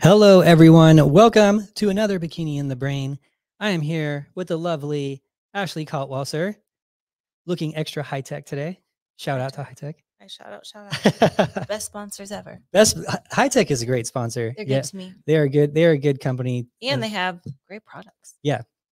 Hello, everyone. Welcome to another Bikini in the Brain. I am here with the lovely Ashley Kaltwasser, looking extra high tech today. Shout out to high tech. I shout out, shout out. Best sponsors ever. Best high tech is a great sponsor. They're yeah, good to me. they are good. They are a good company. And uh, they have great products.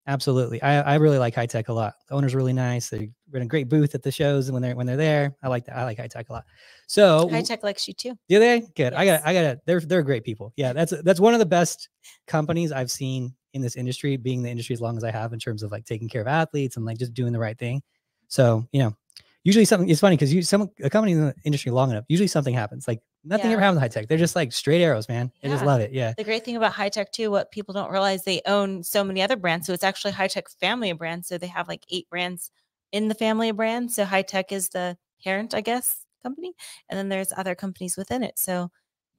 Absolutely. I, I really like high tech a lot. The owner's really nice. They're in a great booth at the shows when they're when they're there. I like that. I like high tech a lot. So High Tech likes you too. do they? Good. I got I got they're they're great people. Yeah, that's that's one of the best companies I've seen in this industry, being the industry as long as I have in terms of like taking care of athletes and like just doing the right thing. So, you know, usually something it's funny because you some a company in the industry long enough, usually something happens. Like nothing ever Yeah. happens high tech. They're just like straight arrows, man. I just love it. Yeah. The great thing about High Tech too, what people don't realize, they own so many other brands. So it's actually High Tech family of brands. So they have like eight brands in the family of brands. So High Tech is the parent, I guess, company. And then there's other companies within it. So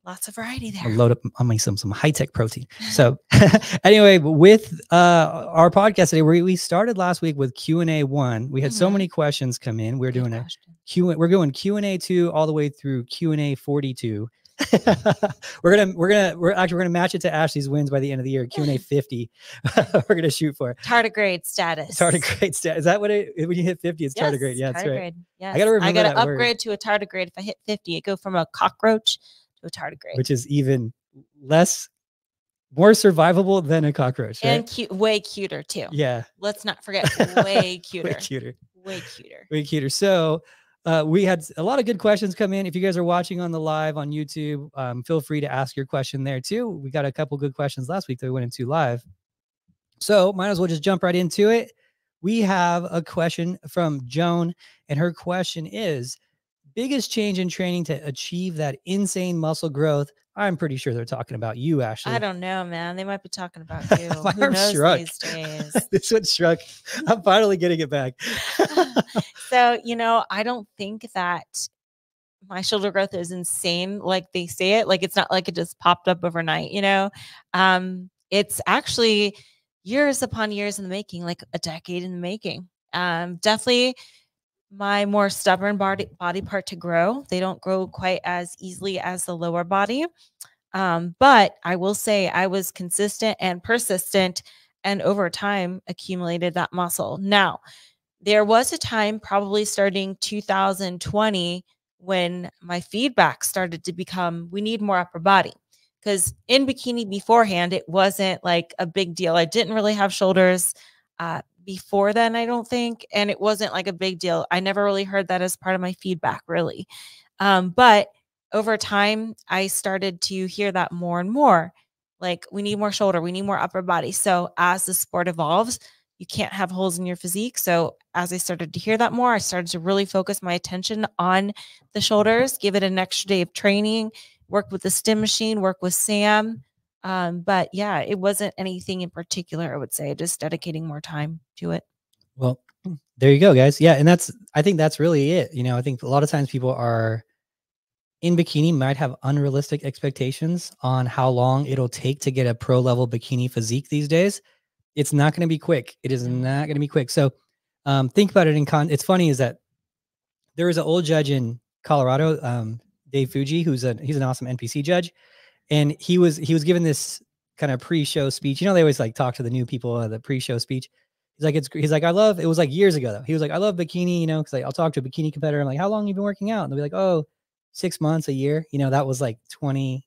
lots of variety I'll there. load up on me some some high tech protein. So anyway, with uh our podcast today, we we started last week with Q and A one. We had so Mhm. many questions come in. We're Good doing a question. Q we're going Q and A two all the way through Q and A forty two. we're gonna we're gonna we're actually we're gonna match it to Ashley's wins by the end of the year. Q and A fifty. we're gonna shoot for Tardigrade status. tardigrade status. Is that what it when you hit fifty? It's tardigrade. Yeah, that's right. tardigrade. Yes. gotta remember I gotta that word. upgrade to a tardigrade. If I hit 50, it go from a cockroach a tardigrade. Which is even less more survivable than a cockroach. Right? and cute, way cuter too. yeah, Let's not forget, way cuter, way cuter. way cuter. way cuter. So uh, we had a lot of good questions come in. If you guys are watching on the live on YouTube, um, feel free to ask your question there too. We got a couple good questions last week that we went into live. So might as well just jump right into it. We have a question from Joan, and her question is biggest change in training to achieve that insane muscle growth. I'm pretty sure they're talking about you, Ashley. I don't know, man. They might be talking about you. My Who arm knows shrunk. these days? this one struck. I'm finally getting it back. so you know, I don't think that my shoulder growth is insane like they say it. Like it's not like it just popped up overnight. You know, um, it's actually years upon years in the making, like a decade in the making. Um, definitely my more stubborn body body part to grow. They don't grow quite as easily as the lower body. Um, but I will say I was consistent and persistent and over time accumulated that muscle. Now, there was a time probably starting 2020 when my feedback started to become we need more upper body because in bikini beforehand it wasn't like a big deal i didn't really have shoulders uh, before then i don't think and it wasn't like a big deal. I never really heard that as part of my feedback really. Um, but over time i started to hear that more and more like we need more shoulder we need more upper body. So as the sport evolves you can't have holes in your physique. So as i started to hear that more i started to really focus my attention on the shoulders give it an extra day of training work with the stim machine work with sam um, but yeah it wasn't anything in particular i would say just dedicating more time to it Well, there you go, guys. Yeah, and that's I think that's really it. You know, I think a lot of times people are in bikini might have unrealistic expectations on how long it'll take to get a pro level bikini physique these days. It's not going to be quick. It is not going to be quick. So, um, think about it in con. It's funny is that there was an old judge in Colorado, um, Dave Fuji, who's a he's an awesome NPC judge, and he was he was given this kind of pre-show speech. You know, they always like talk to the new people uh, the pre-show speech. He's like, it's he's like, I love. It was like years ago though. He was like, I love bikini. You know, because like I'll talk to a bikini competitor. I'm like, how long you been working out? And they'll be like, oh, six months, a year. You know, that was like twenty,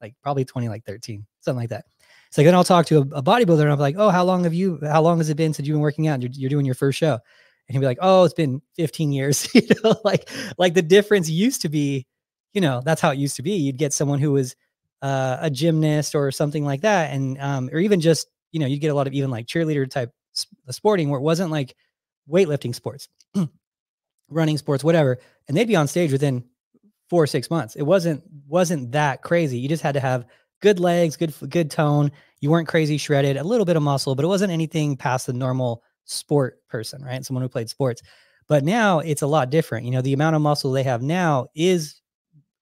like probably twenty, like thirteen, something like that. So then I'll talk to a, a bodybuilder and I'm like, oh, how long have you? How long has it been since you've been working out? You're, you're doing your first show, and he'll be like, oh, it's been 15 years. you know, like like the difference used to be, you know, that's how it used to be. You'd get someone who was uh, a gymnast or something like that, and um, or even just you know, you'd get a lot of even like cheerleader type sporting where it wasn't like weightlifting sports, running sports, whatever, and they'd be on stage within four or six months. It wasn't wasn't that crazy. You just had to have good legs, good good tone. You weren't crazy shredded, a little bit of muscle, but it wasn't anything past the normal sport person, right? Someone who played sports. But now it's a lot different. You know, the amount of muscle they have now is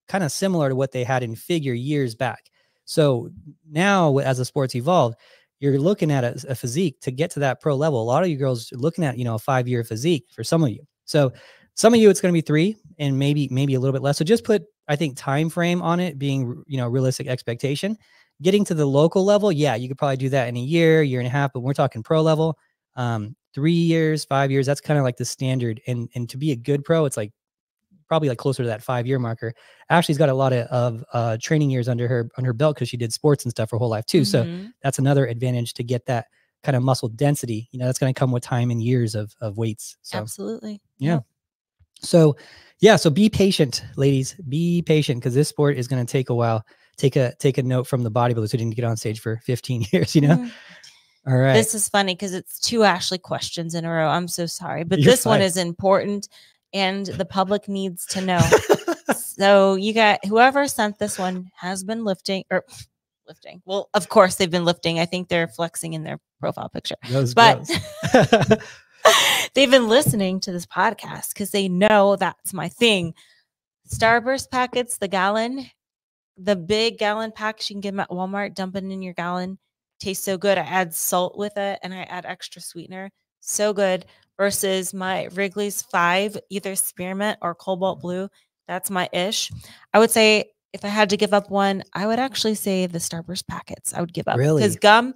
kind of similar to what they had in figure years back. So now, as the sports evolved, you're looking at a, a physique to get to that pro level. A lot of you girls are looking at, you know, a five year physique for some of you. So some of you, it's going to be three and maybe, maybe a little bit less. So just put, I think, time frame on it being, you know, realistic expectation. getting to the local level, yeah, you could probably do that in a year, year and a half. But we're talking pro level, um, three years, five years. That's kind of like the standard. And and to be a good pro, it's like probably like closer to that five year marker. Ashley's got a lot of, of uh, training years under her on her belt because she did sports and stuff her whole life too. So Mhm. that's another advantage to get that kind of muscle density. You know, that's going to come with time and years of of weights. So absolutely. yeah. so yeah, so be patient, ladies. Be patient because this sport is going to take a while. Take a take a note from the bodybuilders who didn't get on stage for 15 years. You know. Mm. All right. This is funny because it's two Ashley questions in a row. I'm so sorry, but You're this one is important and the public needs to know. so you got whoever sent this one has been lifting or lifting. Well, of course they've been lifting. I think they're flexing in their profile picture. But they've been listening to this podcast because they know that's my thing. Starburst packets, the gallon, the big gallon packs you can get 'em at Walmart, dump it in your gallon. Tastes so good. I add salt with it and I add extra sweetener. So good. Versus my Wrigley's five, either spearmint or cobalt blue. That's my ish. I would say if I had to give up one, I would actually say the Starburst packets. I would give up Really? because gum,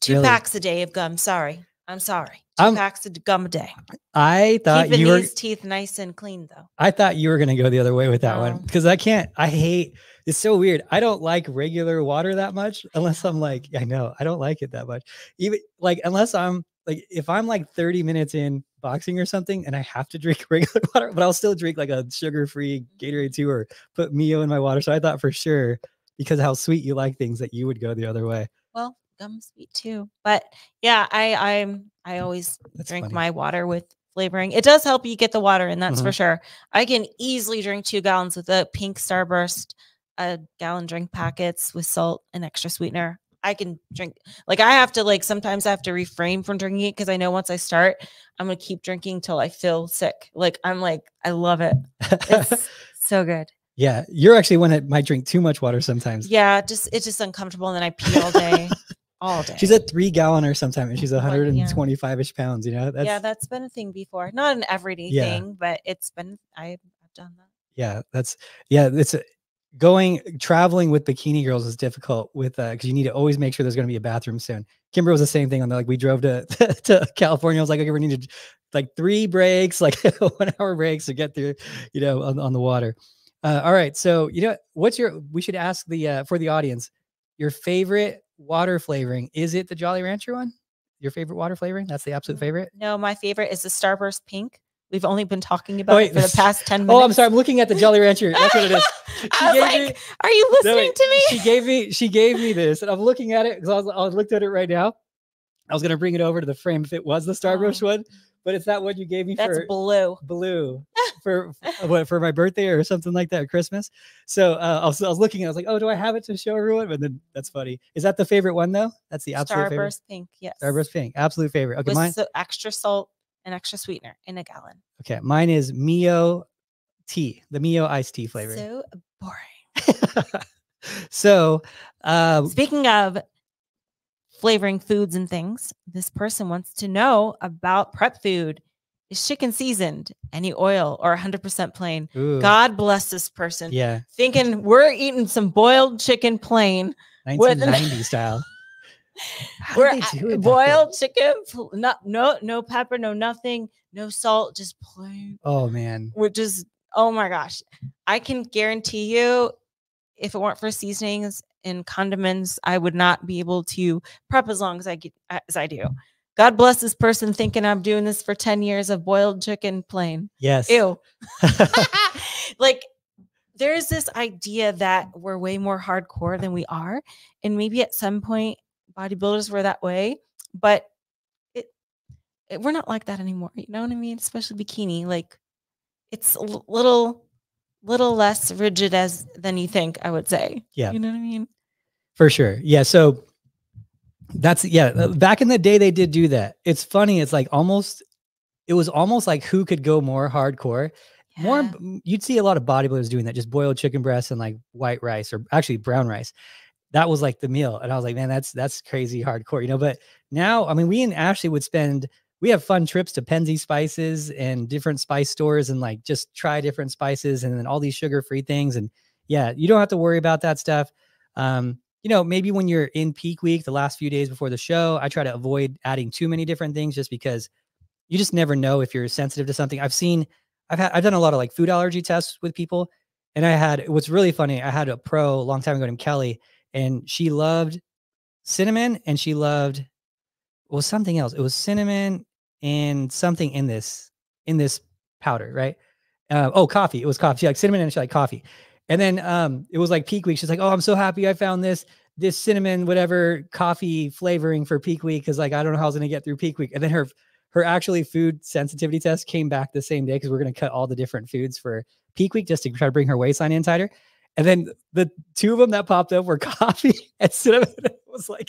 two Really? packs a day of gum. Sorry, I'm sorry. 2 I'm- packs of gum a day. I thought Keeping you were these teeth nice and clean though. I thought you were gonna go the other way with that one oh. because I can't. I hate. It's so weird. I don't like regular water that much unless I'm like. I know I don't like it that much. Even like unless I'm like if I'm like 30 minutes in boxing or something and I have to drink regular water, but I'll still drink like a sugar-free Gatorade too or put Mio in my water. So I thought for sure because how sweet you like things that you would go the other way. Well, gum's sweet too. But yeah, I I'm I always That's drink funny. my water with flavoring. It does help you get the water, and that's for Mhm. sure. I can easily drink two gallons with a pink starburst, a gallon drink packets with salt and extra sweetener. I can drink like I have to like sometimes I have to refrain from drinking it because I know once I start, I'm gonna keep drinking till I feel sick. Like I'm like, I love it. It's so good. yeah, you're actually one that might drink too much water sometimes. Yeah, just it's just uncomfortable, and then I pee all day. all day. She's a three gallon sometimes, and she's 125 ish pounds. You know, that's yeah, that's been a thing before. Not an everyday Yeah. thing, but it's been I've, I've done that. yeah that's yeah it's a, going traveling with bikini girls is difficult with uh because you need to always make sure there's going to be a bathroom soon. Kimber was the same thing on the like we drove to to california. I was like okay we need to like three breaks like one hour breaks to get through you know on, on the water. Uh all right so you know what's your we should ask the uh for the audience your favorite water flavoring is it the jolly rancher one? Your favorite water flavoring? That's the absolute favorite? No, my favorite is the Starburst Pink. We've only been talking about wait, it for the past 10 minutes. oh i'm sorry i'm looking at the jolly rancher that's what it is She I was gave like, me- are you listening wait, to me? She gave me she gave me this, and I'm looking at it because I, was- I looked at it right now. I was gonna bring it over to the frame if it was the Starburst Oh. one, but it's that one you gave me That's for blue. blue for what for my birthday or something like that, or Christmas. So uh, I was I was looking, I was like, oh, do I have it to show everyone? But then that's funny. Is that the favorite one though? That's the absolute favorite. Starburst Pink, yes. Starburst pink, absolute favorite. Okay, With mine. so extra salt and extra sweetener in a gallon. Okay, mine is Mio tea, the Mio iced tea flavor. So boring. so, um, Speaking of flavoring foods and things, this person wants to know about prep food. Is chicken seasoned? Any oil or 100% plain? ooh, God bless this person. yeah, Thinking we're eating some boiled chicken plain. With- 1990 style. We're did they do it back then? boiled chicken, no, no, no pepper, no nothing, no salt, just plain. Oh man. Which is, oh my gosh, I can guarantee you, if it weren't for seasonings and condiments, I would not be able to prep as long as I get as I do. God bless this person thinking I'm doing this for 10 years of boiled chicken plain. Yes. Ew. like there's this idea that we're way more hardcore than we are and maybe at some point bodybuilders were that way but it, it- we're not like that anymore you know what i mean especially bikini like it's a little little less rigid as than you think i would say Yeah. you know what i mean For sure. Yeah. So that's yeah. uh, Back in the day, they did do that. It's funny. It's like almost. It was almost like who could go more hardcore. More, Yeah. m- you'd see a lot of bodybuilders doing that, just boiled chicken breasts and like white rice or actually brown rice. That was like the meal, and I was like, man, that's that's crazy hardcore, you know. But now, I mean, we and Ashley would spend. We have fun trips to Penzeys Spices and different spice stores, and like just try different spices, and then all these sugar-free things. And yeah, you don't have to worry about that stuff. Um, you know, maybe when you're in peak week, the last few days before the show, I try to avoid adding too many different things just because you just never know if you're sensitive to something. I've seen, I've had, I've done a lot of like food allergy tests with people, and I had what's really funny. I had a pro a long time ago named Kelly, and she loved cinnamon and she loved well something else. It was cinnamon and something in this in this powder, right? Uh, oh, coffee. It was coffee. She liked cinnamon and she liked coffee. And then um, it was like peak week. She's like, "Oh, I'm so happy I found this this cinnamon whatever coffee flavoring for peak week because like I don't know how I was gonna get through peak week." And then her her actually food sensitivity test came back the same day because we're gonna cut all the different foods for peak week just to try to bring her waistline in tighter. And then the two of them that popped up were coffee and cinnamon. It was like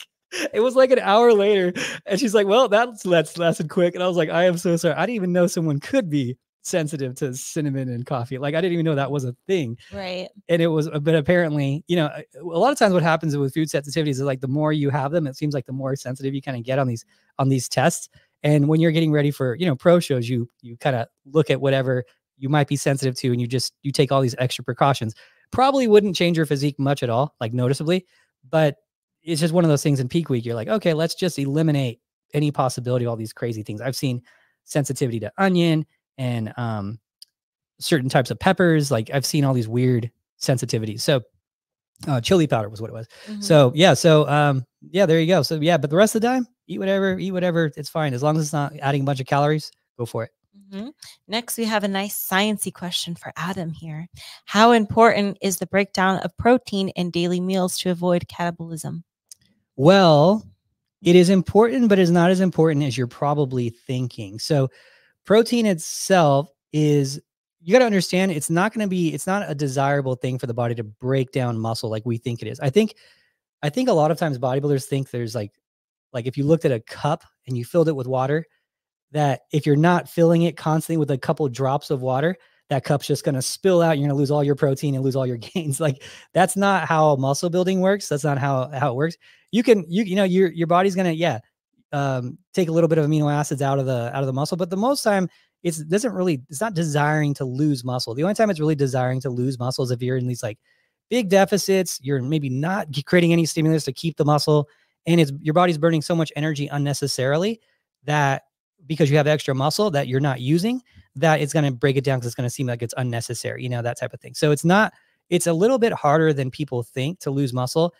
it was like an hour later, and she's like, "Well, that's that's lasted quick." And I was like, "I am so sorry. I didn't even know someone could be sensitive to cinnamon and coffee. Like I didn't even know that was a thing. Right. And it was, uh, but apparently, you know, uh, a lot of times what happens with food sensitivities is like the more you have them, it seems like the more sensitive you kind of get on these on these tests. And when you're getting ready for you know pro shows, you you kind of look at whatever you might be sensitive to, and you just you take all these extra precautions. Probably wouldn't change your physique much at all, like noticeably, but it's just one of those things in peak week. You're like, okay, let's just eliminate any possibility of all these crazy things. I've seen sensitivity to onion and um, certain types of peppers. Like I've seen all these weird sensitivities. So uh, chili powder was what it was. Mm-hmm. So yeah, so um, yeah, there you go. So yeah, but the rest of the time, eat whatever, eat whatever. It's fine as long as it's not adding a bunch of calories. Go for it. Mm-hmm. Next, we have a nice sciency question for Adam here. How important is the breakdown of protein in daily meals to avoid catabolism? Well, it is important, but it's not as important as you're probably thinking. So, protein itself is you got to understand it's not going to be it's not a desirable thing for the body to break down muscle like we think it is. I think I think a lot of times bodybuilders think there's like like if you looked at a cup and you filled it with water that if you're not filling it constantly with a couple drops of water that cup's just going to spill out. You're going to lose all your protein and lose all your gains. Like that's not how muscle building works. That's not how how it works. You can you you know your your body's going to yeah um, take a little bit of amino acids out of the out of the muscle, but the most time it's doesn't really it's not desiring to lose muscle. The only time it's really desiring to lose muscle is if you're in these like big deficits. You're maybe not creating any stimulus to keep the muscle, and it's your body's burning so much energy unnecessarily that because you have extra muscle that you're not using that it's going to break it down because it's going to seem like it's unnecessary, you know, that type of thing. So it's not, it's a little bit harder than people think to lose muscle.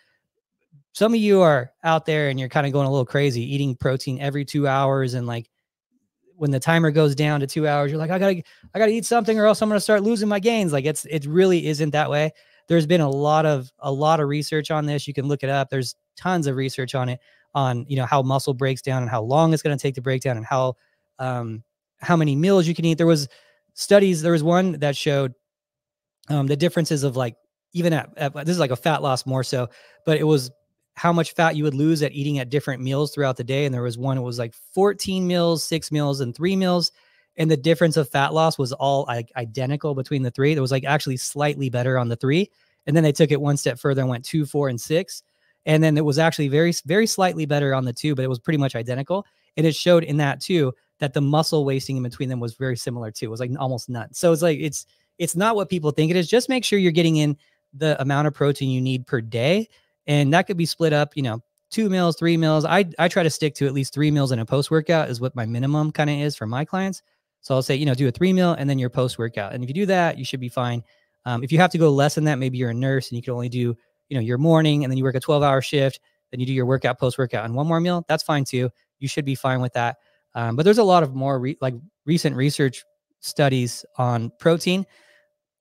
Some of you are out there and you're kind of going a little crazy, eating protein every two hours. And like when the timer goes down to two hours, you're like, I gotta, I gotta eat something or else I'm going to start losing my gains. Like it's, it really isn't that way. There's been a lot of, a lot of research on this. You can look it up. There's tons of research on it, on, you know, how muscle breaks down and how long it's going to take to break down and how, um, how many meals you can eat. There was studies. There was one that showed um, the differences of like even at, at this is like a fat loss more so, but it was how much fat you would lose at eating at different meals throughout the day. And there was one it was like 14 meals, six meals, and three meals. And the difference of fat loss was all like identical between the three. There was like actually slightly better on the three. And then they took it one step further and went two, four, and six. And then it was actually very, very slightly better on the two, but it was pretty much identical. And it showed in that too that the muscle wasting in between them was very similar too. It was like almost none. So it's like it's it's not what people think it is. Just make sure you're getting in the amount of protein you need per day. And that could be split up, you know, two meals, three meals. I I try to stick to at least three meals in a post workout is what my minimum kind of is for my clients. So I'll say, you know, do a three meal and then your post workout. And if you do that, you should be fine. Um, if you have to go less than that, maybe you're a nurse and you can only do, you know, your morning and then you work a 12 hour shift, then you do your workout, post workout, and one more meal. That's fine too. You should be fine with that. Um, but there's a lot of more re- like recent research studies on protein.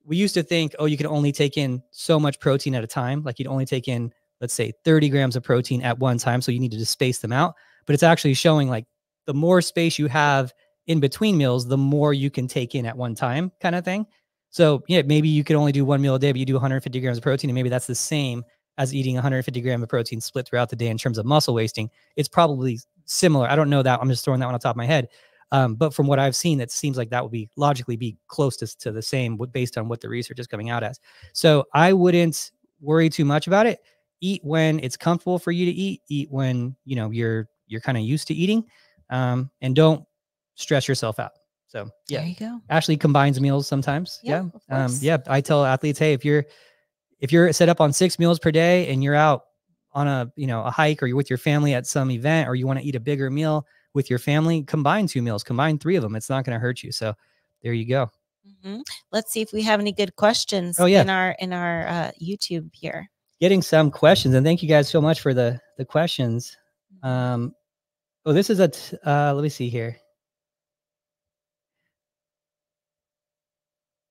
We used to think, oh, you can only take in so much protein at a time. Like you'd only take in, let's say, 30 grams of protein at one time. So you need to space them out. But it's actually showing like the more space you have in between meals, the more you can take in at one time, kind of thing. So yeah, maybe you could only do one meal a day, but you do 150 grams of protein, and maybe that's the same as eating 150 gram of protein split throughout the day in terms of muscle wasting. It's probably similar. I don't know that. I'm just throwing that one on top of my head. Um, but from what I've seen, it seems like that would be logically be close to, to the same based on what the research is coming out as. So I wouldn't worry too much about it. Eat when it's comfortable for you to eat. Eat when you know you're you're kind of used to eating, um, and don't stress yourself out. So yeah, there you go. Ashley combines meals sometimes. Yeah, yeah. Um, yeah. I tell athletes, hey, if you're if you're set up on six meals per day and you're out on a you know a hike or you're with your family at some event or you want to eat a bigger meal with your family, combine two meals, combine three of them. It's not going to hurt you. So there you go. Mhm. Let's see if we have any good questions Oh, yeah. in our in our uh, YouTube here. Getting some questions, and thank you guys so much for the the questions. Um, oh, this is a. T- uh, let me see here.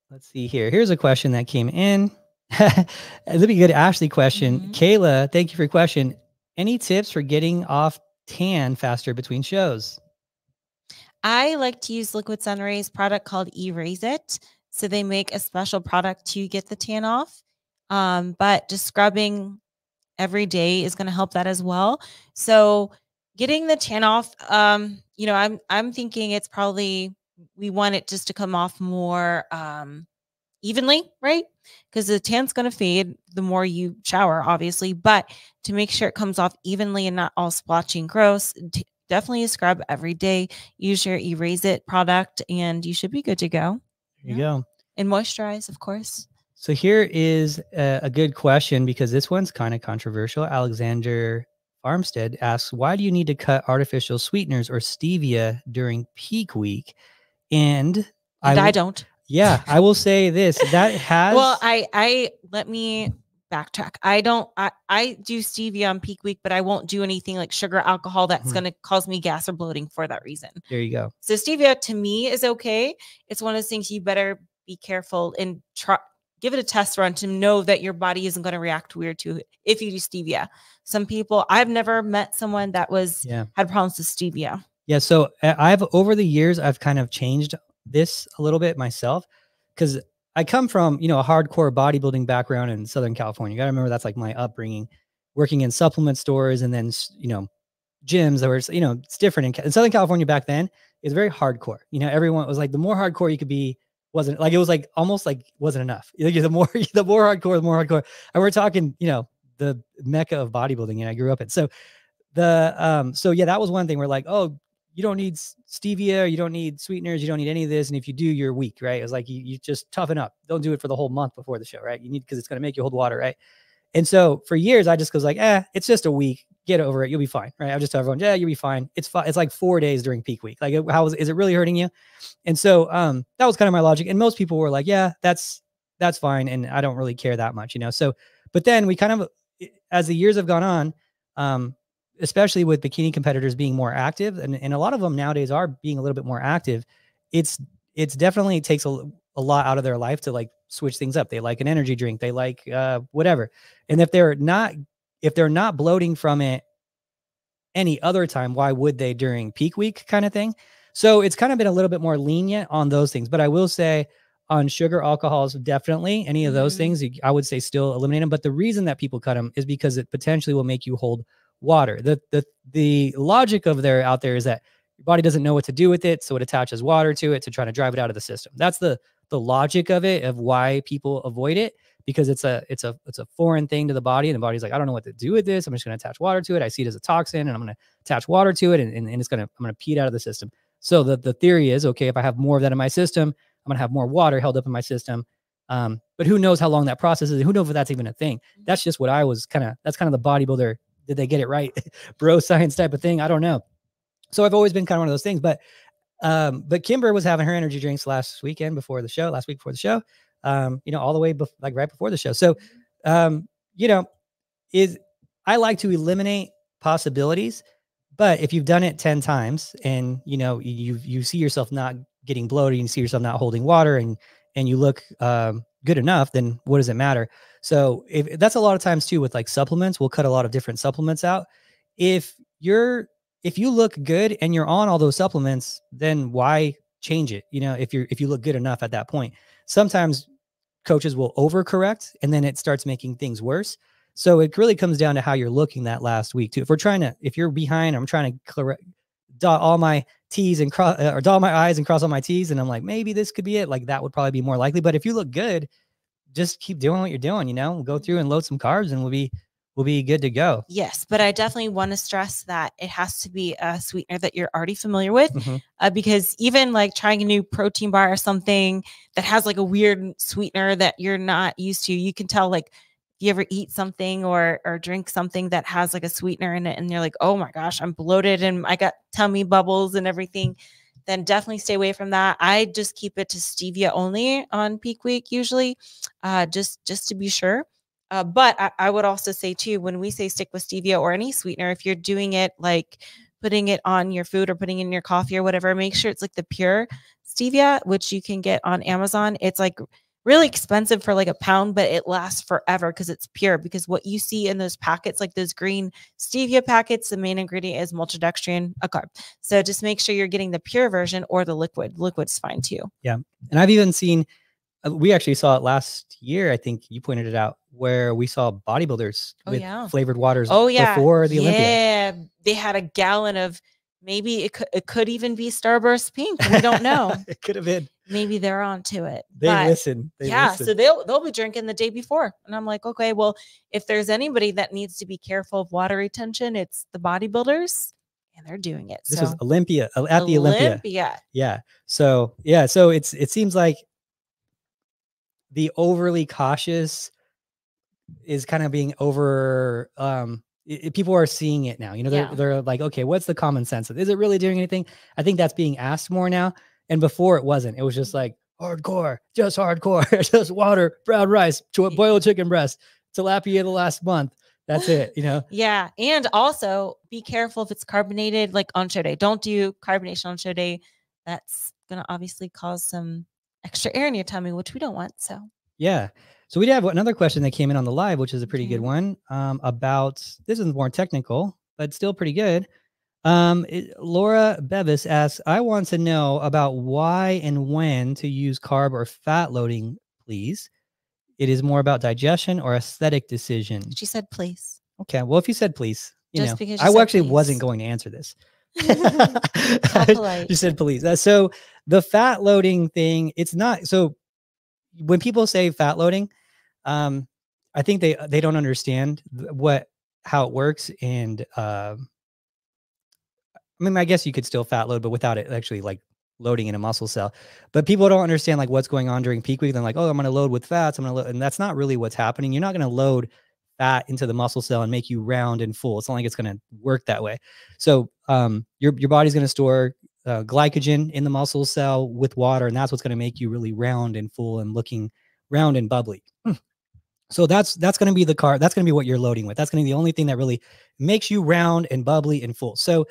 Let's see here. Here's a question that came in. Let me good Ashley question. Mhm. Kayla, thank you for your question. Any tips for getting off tan faster between shows? I like to use Liquid Sunrays product called Erase It. So they make a special product to get the tan off. Um, but just scrubbing every day is going to help that as well. So getting the tan off, um, you know, I'm I'm thinking it's probably we want it just to come off more um evenly, right? Because the tan's going to fade the more you shower, obviously. But to make sure it comes off evenly and not all splotchy and gross, definitely a scrub every day. Use your Erase It product, and you should be good to go. There you go. And moisturize, of course. So here is a, a good question because this one's kind of controversial. Alexander Armstead asks, "Why do you need to cut artificial sweeteners or stevia during peak week?" And And I, don't. Yeah, I will say this. That has Well, I I let me backtrack. I don't I, I do stevia on peak week, but I won't do anything like sugar alcohol that's Mhm. gonna cause me gas or bloating for that reason. there you go. So stevia to me is okay. It's one of those things you better be careful and try give it a test run to know that your body isn't going to react weird to it if you do stevia. Some people I've never met someone that was Yeah. had problems with stevia. Yeah, so uh, I've over the years I've kind of changed this a little bit myself because I come from you know a hardcore bodybuilding background in Southern California. You got to remember that's like my upbringing, working in supplement stores and then you know gyms that were you know it's different in, in Southern California back then. It's very hardcore. You know, everyone was like the more hardcore you could be wasn't like it was like almost like wasn't enough. Like, the more the more hardcore, the more hardcore. And we're talking you know the mecca of bodybuilding. And I grew up in so the um so yeah that was one thing we're like oh you don't need stevia, you don't need sweeteners, you don't need any of this. And if you do, you're weak, right? It's like you, you just toughen up. Don't do it for the whole month before the show, right? You need because it's gonna make you hold water, right? And so for years, I just was like, eh, it's just a week. Get over it. You'll be fine, right? I just tell everyone, yeah, you'll be fine. It's fine. It's like four days during peak week. Like, how is, is it really hurting you? And so um, that was kind of my logic. And most people were like, yeah, that's that's fine, and I don't really care that much, you know. So, but then we kind of, as the years have gone on, um, especially with bikini competitors being more active, and, and a lot of them nowadays are being a little bit more active. It's it's definitely takes a, a lot out of their life to like switch things up. They like an energy drink, they like uh, whatever, and if they're not if they're not bloating from it any other time, why would they during peak week kind of thing? So it's kind of been a little bit more lenient on those things. But I will say on sugar, alcohols, definitely any of those Mhm. things, I would say still eliminate them. But the reason that people cut them is because it potentially will make you hold water. The the the logic of there out there is that your body doesn't know what to do with it, so it attaches water to it to try to drive it out of the system. That's the the logic of it of why people avoid it because it's a it's a it's a foreign thing to the body and the body's like i don't know what to do with this. I'm just going to attach water to it. I see it as a toxin and i'm going to attach water to it and, and, and it's going to i'm going to pee it out of the system. So the, the theory is okay if i have more of that in my system i'm going to have more water held up in my system um, but who knows how long that process is who knows if that's even a thing. That's just what i was kind of that's kind of the bodybuilder did they get it right? Bro science type of thing? I don't know. So i've always been kind of one of those things but um but kimber was having her energy drinks last weekend before the show last week before the show um you know all the way bef- like right before the show. So um you know is i like to eliminate possibilities but if you've done it 10 times and you know you you see yourself not getting bloated you see yourself not holding water and and you look um good enough then what does it matter so if that's a lot of times too with like supplements we'll cut a lot of different supplements out. If you're if you look good and you're on all those supplements then why change it? You know if you're if you look good enough at that point. Sometimes coaches will overcorrect and then it starts making things worse. So it really comes down to how you're looking that last week too. If we're trying to if you're behind i'm trying to correct dot all my t's and cross uh, or dot my i's and cross all my t's and i'm like maybe this could be it. Like that would probably be more likely. But if you look good just keep doing what you're doing you know we'll go through and load some carbs and we'll be we'll be good to go Yes, but I definitely want to stress that it has to be a sweetener that you're already familiar with. Mhm. Uh, because even like trying a new protein bar or something that has like a weird sweetener that you're not used to, you can tell like you ever eat something or or drink something that has like a sweetener in it and you're like, "Oh my gosh, I'm bloated and I got tummy bubbles and everything." Then definitely stay away from that. I just keep it to stevia only on peak week usually, uh, just just to be sure. Uh, but I, I would also say too, when we say stick with stevia or any sweetener, if you're doing it like putting it on your food or putting in your coffee or whatever, make sure it's like the pure stevia, which you can get on Amazon. It's like really expensive for like a pound, but it lasts forever because it's pure. Because what you see in those packets, like those green stevia packets, the main ingredient is maltodextrin, a carb. So just make sure you're getting the pure version or the liquid. Liquid's fine too. Yeah. And I've even seen, uh, we actually saw it last year. I think you pointed it out where we saw bodybuilders Oh, with yeah. flavored waters Oh yeah, before the Olympia. Yeah, they had a gallon of maybe it could it could even be Starburst Pink. We don't know. it could have been. Maybe they're onto it. They but listen. They yeah, listen. so they'll they'll be drinking the day before, and I'm like, okay, well, if there's anybody that needs to be careful of water retention, it's the bodybuilders, and they're doing it. this so was Olympia uh, at the Olympia. Olympia. Yeah. So yeah. So it's it seems like the overly cautious is kind of being over. Um, i- i- people are seeing it now. You know, they're Yeah. they're like, okay, what's the common sense? Of is it really doing anything? I think that's being asked more now. And before it wasn't. It was just like hardcore, just hardcore, just water, brown rice, boiled chicken breast, tilapia the last month. That's it. You know. Yeah, and also be careful if it's carbonated, like on show day. Don't do carbonation on show day. That's gonna obviously cause some extra air in your tummy, which we don't want. So Yeah. So we did have another question that came in on the live, which is a pretty good one. Um, about this is more technical, but still pretty good. Um, it- Laura Bevis asks, I want to know about why and when to use carb or fat loading, please. It is more about digestion or aesthetic decision. she said, please. Okay. Well, if you said please, you Just know, because I actually wasn't going to answer this. You said please. Uh, so the fat loading thing, it's not so when people say fat loading, um, I think they they don't understand what how it works and um I mean I guess you could still fat load, but without it actually like loading in a muscle cell. But people don't understand like what's going on during peak week. They're like, oh, I'm gonna load with fats. I'm gonna load, and that's not really what's happening. You're not gonna load fat into the muscle cell and make you round and full. It's not like it's gonna work that way. So um, your your body's gonna store uh, glycogen in the muscle cell with water, and that's what's gonna make you really round and full and looking round and bubbly. So that's that's going to be the car. That's going to be what you're loading with. That's going to be the only thing that really makes you round and bubbly and full. So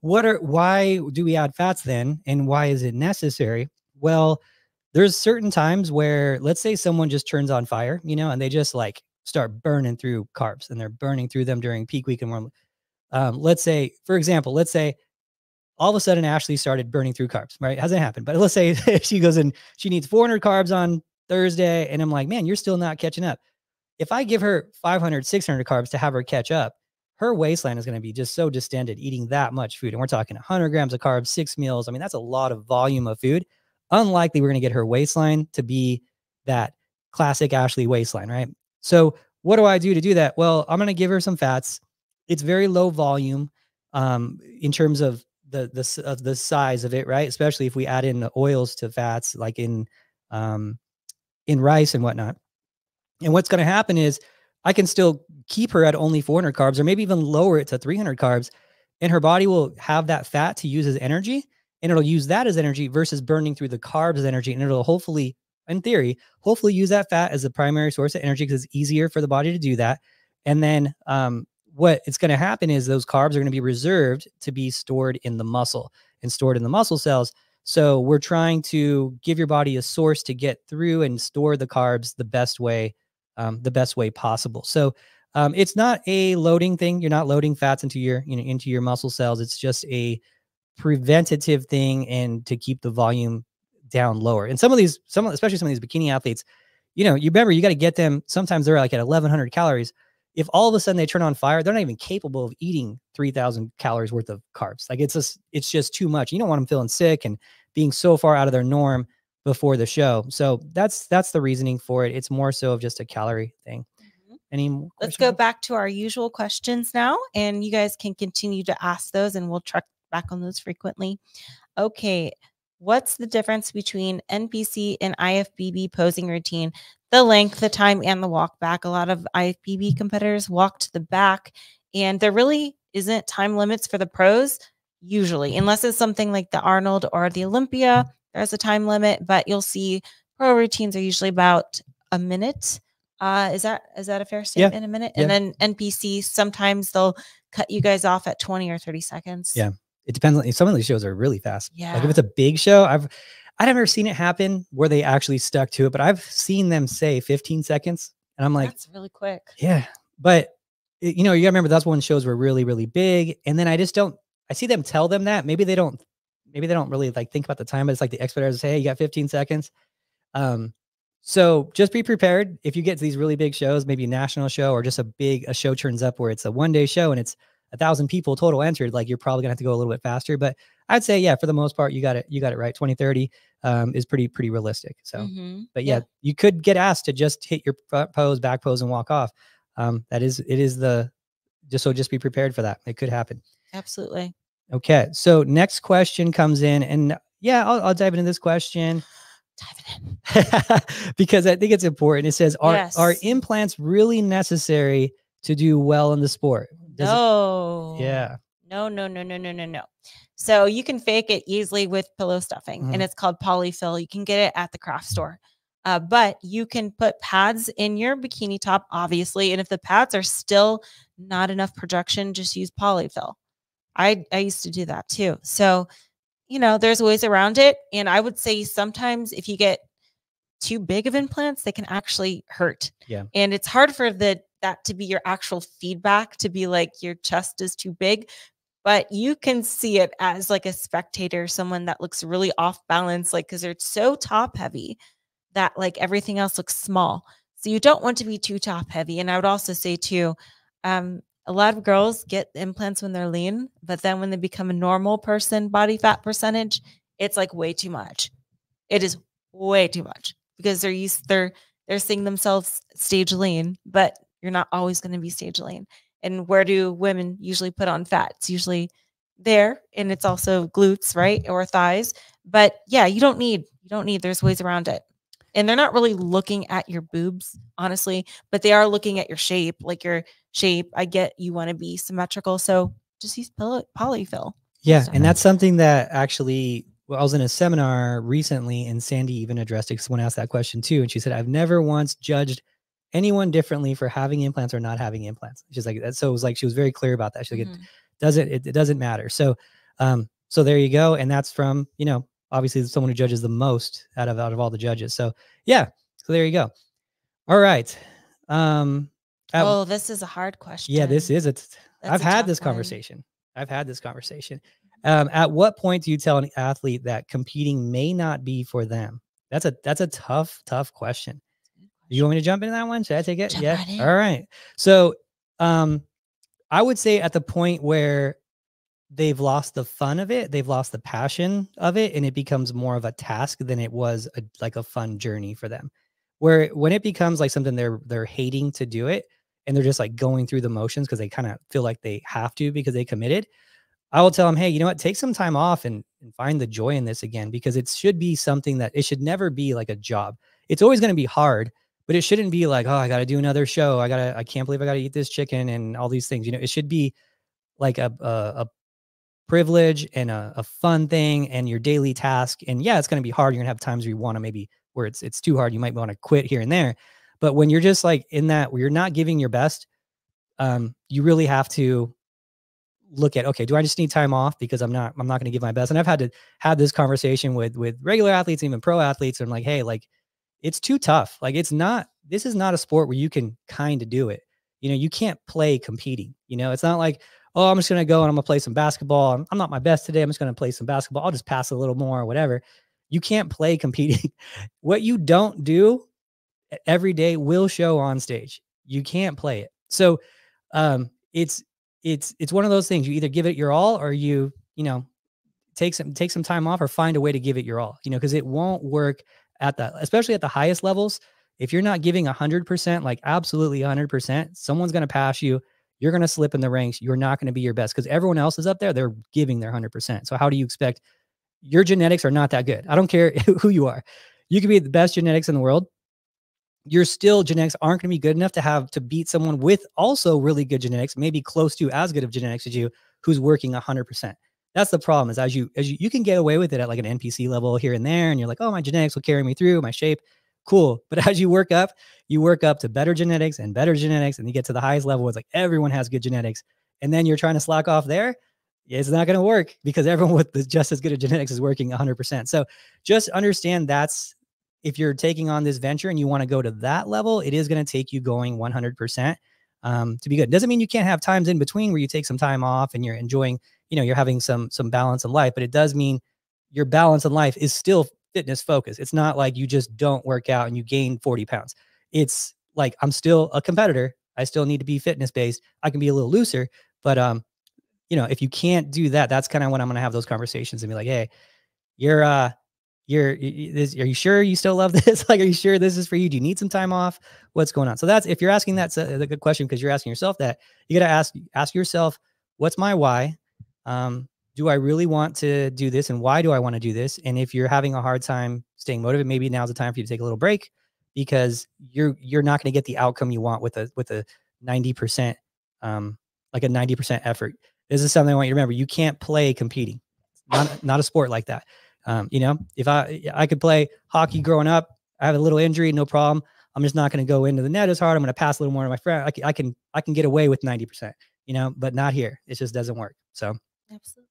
what are why do we add fats then and why is it necessary? Well, there's certain times where let's say someone just turns on fire, you know, and they just like start burning through carbs and they're burning through them during peak week and warm. Um, let's say, for example, let's say all of a sudden Ashley started burning through carbs, right? Hasn't happened, but let's say she goes and she needs 400 carbs on Thursday, and I'm like, man, you're still not catching up. If I give her 500, 600 carbs to have her catch up, her waistline is going to be just so distended eating that much food. And we're talking 100 grams of carbs, six meals. I mean, that's a lot of volume of food. Unlikely we're going to get her waistline to be that classic Ashley waistline, right? So, what do I do to do that? Well, I'm going to give her some fats. It's very low volume um, in terms of the the of the size of it, right? Especially if we add in the oils to fats, like in um, in rice and whatnot. And what's going to happen is I can still keep her at only 400 carbs or maybe even lower it to 300 carbs. And her body will have that fat to use as energy and it'll use that as energy versus burning through the carbs as energy. And it'll hopefully, in theory, hopefully use that fat as the primary source of energy because it's easier for the body to do that. And then um, what it's going to happen is those carbs are going to be reserved to be stored in the muscle and stored in the muscle cells. So we're trying to give your body a source to get through and store the carbs the best way, um, the best way possible. So um, it's not a loading thing. You're not loading fats into your you know into your muscle cells. It's just a preventative thing and to keep the volume down lower. And some of these, some especially some of these bikini athletes, you know, you remember you got to get them. Sometimes they're like at 1,100 calories. If all of a sudden they turn on fire, they're not even capable of eating 3,000 calories worth of carbs. Like it's just it's just too much. You don't want them feeling sick and being so far out of their norm before the show. So that's that's the reasoning for it. It's more so of just a calorie thing. Mm-hmm. Any more Let's go back to our usual questions now, and you guys can continue to ask those, and we'll check back on those frequently. Okay. What's the difference between NPC and IFBB posing routine? the length, the time, and the walk back. A lot of IFBB competitors walk to the back, and there really isn't time limits for the pros usually, unless it's something like the Arnold or the Olympia. There's a time limit, but you'll see pro routines are usually about a minute. Uh, is that is that a fair statement? In a minute, Yeah. and then NPC sometimes they'll cut you guys off at 20 or 30 seconds. Yeah. It depends on some of these shows are really fast. Yeah, Like if it's a big show, I've I've never seen it happen where they actually stuck to it, but I've seen them say 15 seconds. And I'm like, that's really quick. yeah. But you know, you gotta remember that's when shows were really, really big. And then I just don't I see them tell them that. Maybe they don't maybe they don't really like think about the time, but it's like the expediters say, hey, you got 15 seconds. Um, so just be prepared if you get to these really big shows, maybe a national show or just a big a show turns up where it's a one day show and it's a thousand people total entered, like you're probably gonna have to go a little bit faster. But I'd say, yeah, for the most part, you got it, you got it right. 2030 um, is pretty, pretty realistic. So Mhm. but yeah, you could get asked to just hit your front pose, back pose, and walk off. Um, that is it is the just so just be prepared for that. It could happen. absolutely. Okay. So next question comes in, and yeah, I'll, I'll dive into this question Dive it in. because I think it's important. It says, "Are are implants really necessary to do well in the sport?" Does it- No. yeah. No, no, no, no, no, no, no. So you can fake it easily with pillow stuffing, Mhm. and it's called polyfill. You can get it at the craft store. Uh, but you can put pads in your bikini top, obviously. And if the pads are still not enough projection, just use polyfill. I I used to do that too. So, you know, there's ways around it. And I would say sometimes if you get too big of implants, they can actually hurt. Yeah. And it's hard for the that to be your actual feedback to be like your chest is too big but you can see it as like a spectator someone that looks really off balance like because they're so top heavy that like everything else looks small so you don't want to be too top heavy and i would also say too um a lot of girls get implants when they're lean but then when they become a normal person body fat percentage it's like way too much it is way too much because they're used they're they're seeing themselves stage lean but you're not always going to be stage lean and where do women usually put on fat? It's usually there, and it's also glutes, right, or thighs. But yeah, you don't need you don't need. There's ways around it, and they're not really looking at your boobs, honestly, but they are looking at your shape, like your shape. I get you want to be symmetrical, so just use poly- polyfill. Yeah, stuff. and that's something that actually well, I was in a seminar recently, and Sandy even addressed it. Someone asked that question too, and she said, "I've never once judged anyone differently for having implants or not having implants." She's like that. So it was like she was very clear about that. She's like, Mhm. "It doesn't it, it doesn't matter." So, um, so there you go, and that's from you know obviously someone who judges the most out of out of all the judges. So yeah, so there you go. All right. Um, at- oh, this is a hard question. yeah, this is it. I've had this one. conversation. I've had this conversation. Um, at what point do you tell an athlete that competing may not be for them? That's a that's a tough, tough question. You want me to jump into that one? Should I take it? Jump yeah. All right. So um I would say at the point where they've lost the fun of it, they've lost the passion of it, and it becomes more of a task than it was a, like a fun journey for them. Where when it becomes like something they're they're hating to do it and they're just like going through the motions because they kind of feel like they have to because they committed. I will tell them, hey, you know what? Take some time off and, and find the joy in this again because it should be something that it should never be like a job. It's always going to be hard, but it shouldn't be like, oh, I got to do another show. I got to, I can't believe I got to eat this chicken and all these things. You know, it should be like a, a, a privilege and a, a fun thing and your daily task. And yeah, it's going to be hard. You're gonna have times where you want to maybe where it's it's too hard. You might want to quit here and there. But when you're just like in that where you're not giving your best, um, you really have to look at okay, do I just need time off because I'm not I'm not going to give my best? And I've had to have this conversation with with regular athletes, even pro athletes, and I'm like, hey, like it's too tough. Like it's not. This is not a sport where you can kind of do it. You know, you can't play competing. You know, it's not like oh, I'm just going to go and I'm going to play some basketball. I'm, I'm not my best today. I'm just going to play some basketball. I'll just pass a little more or whatever. You can't play competing. what you don't do every day will show on stage. You can't play it. So um it's it's it's one of those things. You either give it your all or you, you know, take some take some time off or find a way to give it your all, you know, because it won't work at the especially at the highest levels. If you're not giving 100%, like absolutely 100%, someone's going to pass you you're going to slip in the ranks. You're not going to be your best because everyone else is up there. They're giving their 100%. So, how do you expect your genetics are not that good? I don't care who you are. You could be the best genetics in the world. your still genetics aren't going to be good enough to have to beat someone with also really good genetics, maybe close to as good of genetics as you, who's working 100%. That's the problem is as you as you you can get away with it at like an NPC level here and there and you're like, "Oh, my genetics will carry me through, my shape." Cool. But as you work up, you work up to better genetics and better genetics and you get to the highest level it's like everyone has good genetics. And then you're trying to slack off there, it's not going to work because everyone with just as good genetics is working 100%. So just understand that's if you're taking on this venture and you want to go to that level, it is going to take you going 100% um, to be good. Doesn't mean you can't have times in between where you take some time off and you're enjoying, you know, you're having some some balance in life, but it does mean your balance in life is still fitness focus. It's not like you just don't work out and you gain 40 pounds. It's like I'm still a competitor. I still need to be fitness based. I can be a little looser, but um, you know, if you can't do that, that's kind of when I'm gonna have those conversations and be like, hey, you're uh you're is, are you sure you still love this like are you sure this is for you do you need some time off what's going on so that's if you're asking that's a, a good question because you're asking yourself that you got to ask ask yourself what's my why um, do i really want to do this and why do i want to do this and if you're having a hard time staying motivated maybe now's the time for you to take a little break because you're you're not going to get the outcome you want with a with a 90% um like a 90% effort this is something i want you to remember you can't play competing not not a sport like that um, you know, if I I could play hockey growing up, I have a little injury, no problem. I'm just not going to go into the net as hard. I'm going to pass a little more to my friend. I can, I can I can get away with 90%, you know, but not here. It just doesn't work. So absolutely.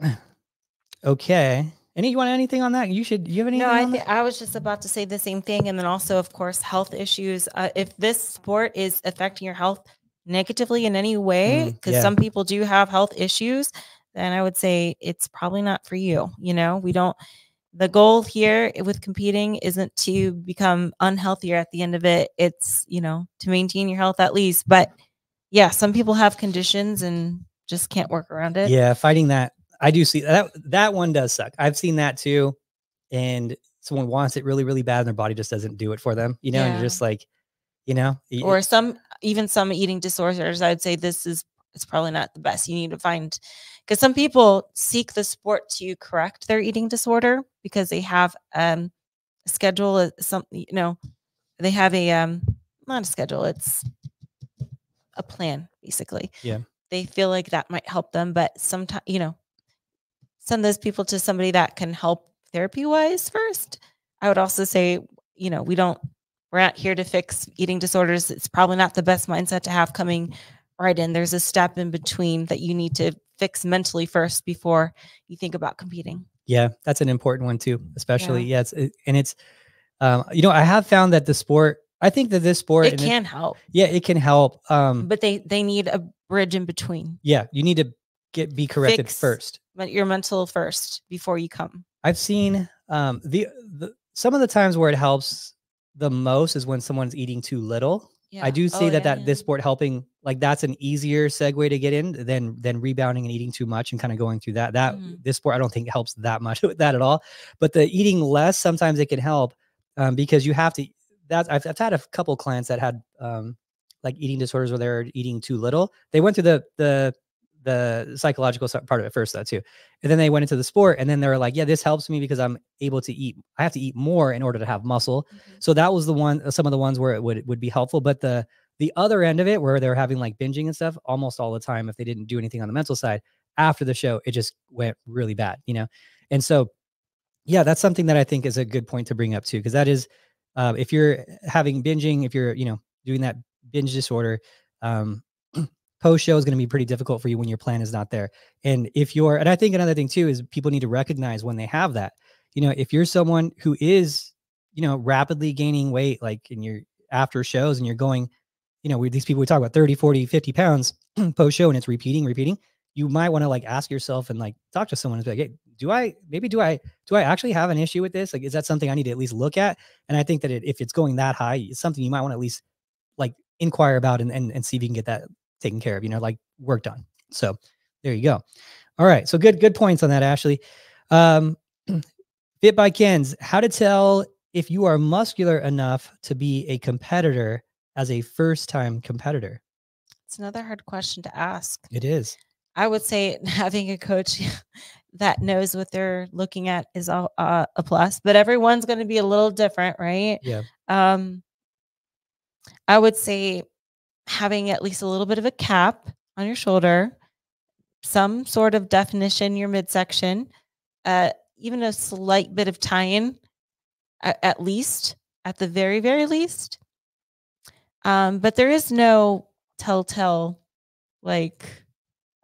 okay. Any you want anything on that? You should. You have any? No, I th- I was just about to say the same thing, and then also, of course, health issues. Uh, if this sport is affecting your health negatively in any way, because mm, yeah. some people do have health issues, then I would say it's probably not for you. You know, we don't, the goal here with competing isn't to become unhealthier at the end of it. It's, you know, to maintain your health at least. But yeah, some people have conditions and just can't work around it. Yeah, fighting that. I do see that that one does suck. I've seen that too. And someone wants it really, really bad and their body just doesn't do it for them, you know, yeah. and you're just like, you know, or some even some eating disorders, I'd say this is it's probably not the best. You need to find because some people seek the sport to correct their eating disorder because they have um, a schedule, uh, some you know, they have a um, not a schedule, it's a plan basically. Yeah. They feel like that might help them, but sometimes you know, send those people to somebody that can help therapy wise first. I would also say, you know, we don't we're not here to fix eating disorders. It's probably not the best mindset to have coming right in. There's a step in between that you need to fix mentally first before you think about competing. Yeah, that's an important one too, especially yeah. yeah it's, it, and it's um, you know I have found that the sport. I think that this sport it can it, help. Yeah, it can help. Um, but they they need a bridge in between. Yeah, you need to get be corrected fix first. Your mental first before you come. I've seen um, the the some of the times where it helps the most is when someone's eating too little yeah. I do see oh, that yeah, that yeah. this sport helping like that's an easier segue to get in than than rebounding and eating too much and kind of going through that. That mm-hmm. this sport I don't think helps that much with that at all. But the eating less sometimes it can help um, because you have to. That I've I've had a couple clients that had um, like eating disorders where they're eating too little. They went through the the the psychological part of it first, though, too. And then they went into the sport, and then they were like, "Yeah, this helps me because I'm able to eat. I have to eat more in order to have muscle." Mm-hmm. So that was the one, some of the ones where it would would be helpful. But the the other end of it, where they're having like binging and stuff, almost all the time, if they didn't do anything on the mental side after the show, it just went really bad, you know. And so, yeah, that's something that I think is a good point to bring up too, because that is, uh, if you're having binging, if you're you know doing that binge disorder, um, post show is going to be pretty difficult for you when your plan is not there. And if you're, and I think another thing too is people need to recognize when they have that. You know, if you're someone who is, you know, rapidly gaining weight, like in your after shows and you're going, you know, we, these people we talk about 30, 40, 50 pounds post show and it's repeating, repeating, you might want to like ask yourself and like talk to someone and be like, hey, do I, maybe do I, do I actually have an issue with this? Like, is that something I need to at least look at? And I think that it, if it's going that high, it's something you might want to at least like inquire about and, and, and see if you can get that taken care of, you know, like worked on. So there you go. All right. So good, good points on that, Ashley. Um, Fit by Ken's, how to tell if you are muscular enough to be a competitor as a first time competitor? It's another hard question to ask. It is. I would say having a coach that knows what they're looking at is a, a, a plus. But everyone's going to be a little different, right? Yeah. Um, I would say having at least a little bit of a cap on your shoulder, some sort of definition your midsection, uh, even a slight bit of tie-in, at, at least, at the very, very least. Um, but there is no telltale, like,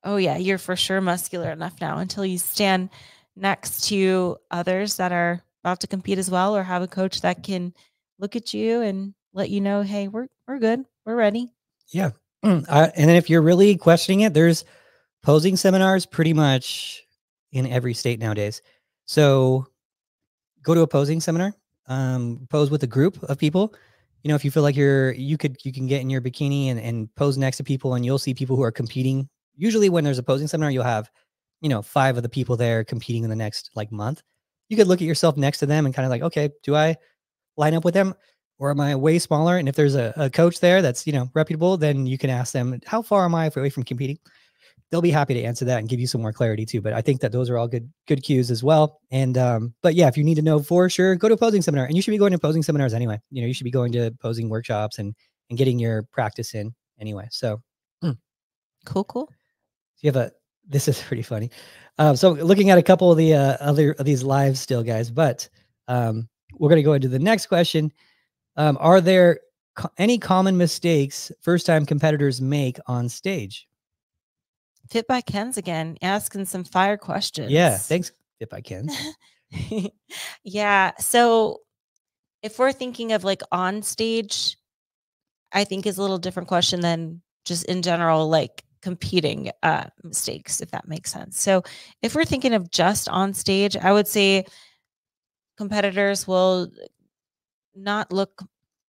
oh yeah, you're for sure muscular enough now until you stand next to others that are about to compete as well, or have a coach that can look at you and let you know, hey, we're we're good, we're ready. Yeah. Mm, I, and then if you're really questioning it, there's posing seminars pretty much in every state nowadays. So go to a posing seminar, um, pose with a group of people. You know, if you feel like you're, you could, you can get in your bikini and, and pose next to people and you'll see people who are competing. Usually when there's a posing seminar, you'll have, you know, five of the people there competing in the next like month. You could look at yourself next to them and kind of like, okay, do I line up with them? Or am I way smaller? And if there's a, a coach there that's, you know, reputable, then you can ask them, how far am I away from competing? They'll be happy to answer that and give you some more clarity too. But I think that those are all good, good cues as well. And, um, but yeah, if you need to know for sure, go to a posing seminar and you should be going to posing seminars anyway. You know, you should be going to posing workshops and, and getting your practice in anyway. So mm. cool, cool. So you have a, this is pretty funny. Um, so looking at a couple of the uh, other of these lives still guys, but um, we're going to go into the next question. Um, are there co- any common mistakes first time competitors make on stage? Fit by Ken's again, asking some fire questions. Yeah, thanks, Fit by Ken's. yeah. So if we're thinking of like on stage, I think is a little different question than just in general, like competing uh, mistakes, if that makes sense. So if we're thinking of just on stage, I would say competitors will not look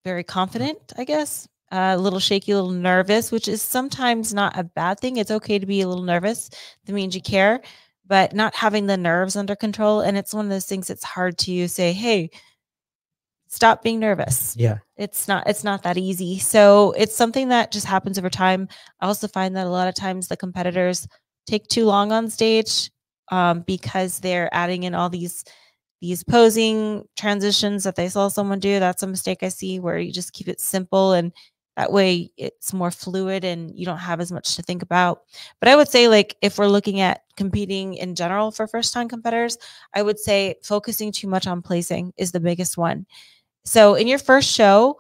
very confident, I guess. Uh, a little shaky, a little nervous, which is sometimes not a bad thing. It's okay to be a little nervous. That means you care, but not having the nerves under control. And it's one of those things that's hard to say, hey, stop being nervous. Yeah. It's not it's not that easy. So it's something that just happens over time. I also find that a lot of times the competitors take too long on stage um, because they're adding in all these these posing transitions that they saw someone do. That's a mistake I see where you just keep it simple and that way it's more fluid and you don't have as much to think about. But I would say, like, if we're looking at competing in general for first time competitors, I would say focusing too much on placing is the biggest one. So in your first show,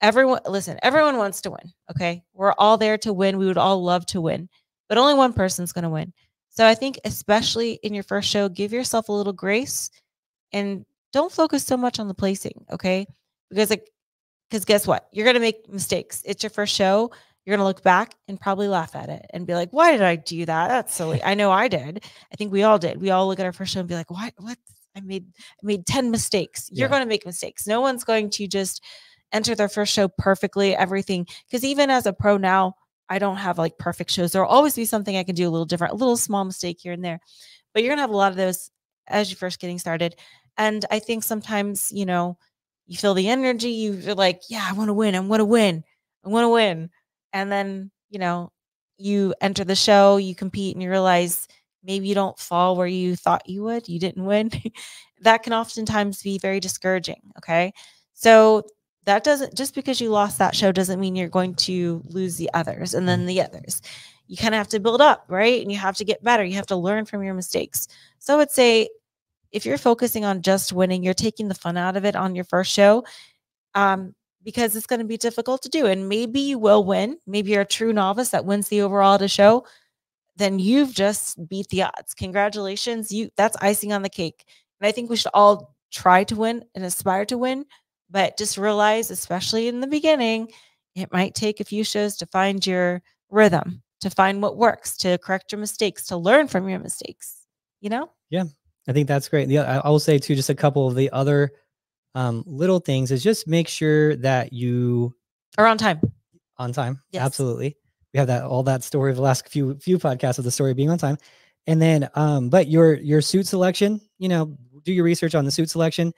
everyone, listen, everyone wants to win. Okay. We're all there to win. We would all love to win, but only one person's going to win. So I think, especially in your first show, give yourself a little grace and don't focus so much on the placing, okay? Because like because guess what? You're going to make mistakes. It's your first show. You're going to look back and probably laugh at it and be like, "Why did I do that? That's silly." I know I did. I think we all did. We all look at our first show and be like, "What? What? I made I made 10 mistakes." You're yeah. going to make mistakes. No one's going to just enter their first show perfectly everything because even as a pro now, I don't have like perfect shows. There'll always be something I can do a little different, a little small mistake here and there. But you're going to have a lot of those as you're first getting started. And I think sometimes, you know, you feel the energy, you're like, yeah, I want to win. I want to win. I want to win. And then, you know, you enter the show, you compete, and you realize maybe you don't fall where you thought you would, you didn't win. that can oftentimes be very discouraging. Okay. So that doesn't just because you lost that show doesn't mean you're going to lose the others and then mm. the others. You kind of have to build up, right? And you have to get better. You have to learn from your mistakes. So I would say if you're focusing on just winning, you're taking the fun out of it on your first show. Um, because it's going to be difficult to do. And maybe you will win. Maybe you're a true novice that wins the overall at a show. Then you've just beat the odds. Congratulations. You that's icing on the cake. And I think we should all try to win and aspire to win, but just realize, especially in the beginning, it might take a few shows to find your rhythm, to find what works, to correct your mistakes, to learn from your mistakes. You know? Yeah, I think that's great. The, I will say too, just a couple of the other um, little things is just make sure that you are on time. On time, yes. absolutely. We have that all that story of the last few few podcasts of the story being on time, and then um, but your your suit selection, you know, do your research on the suit selection.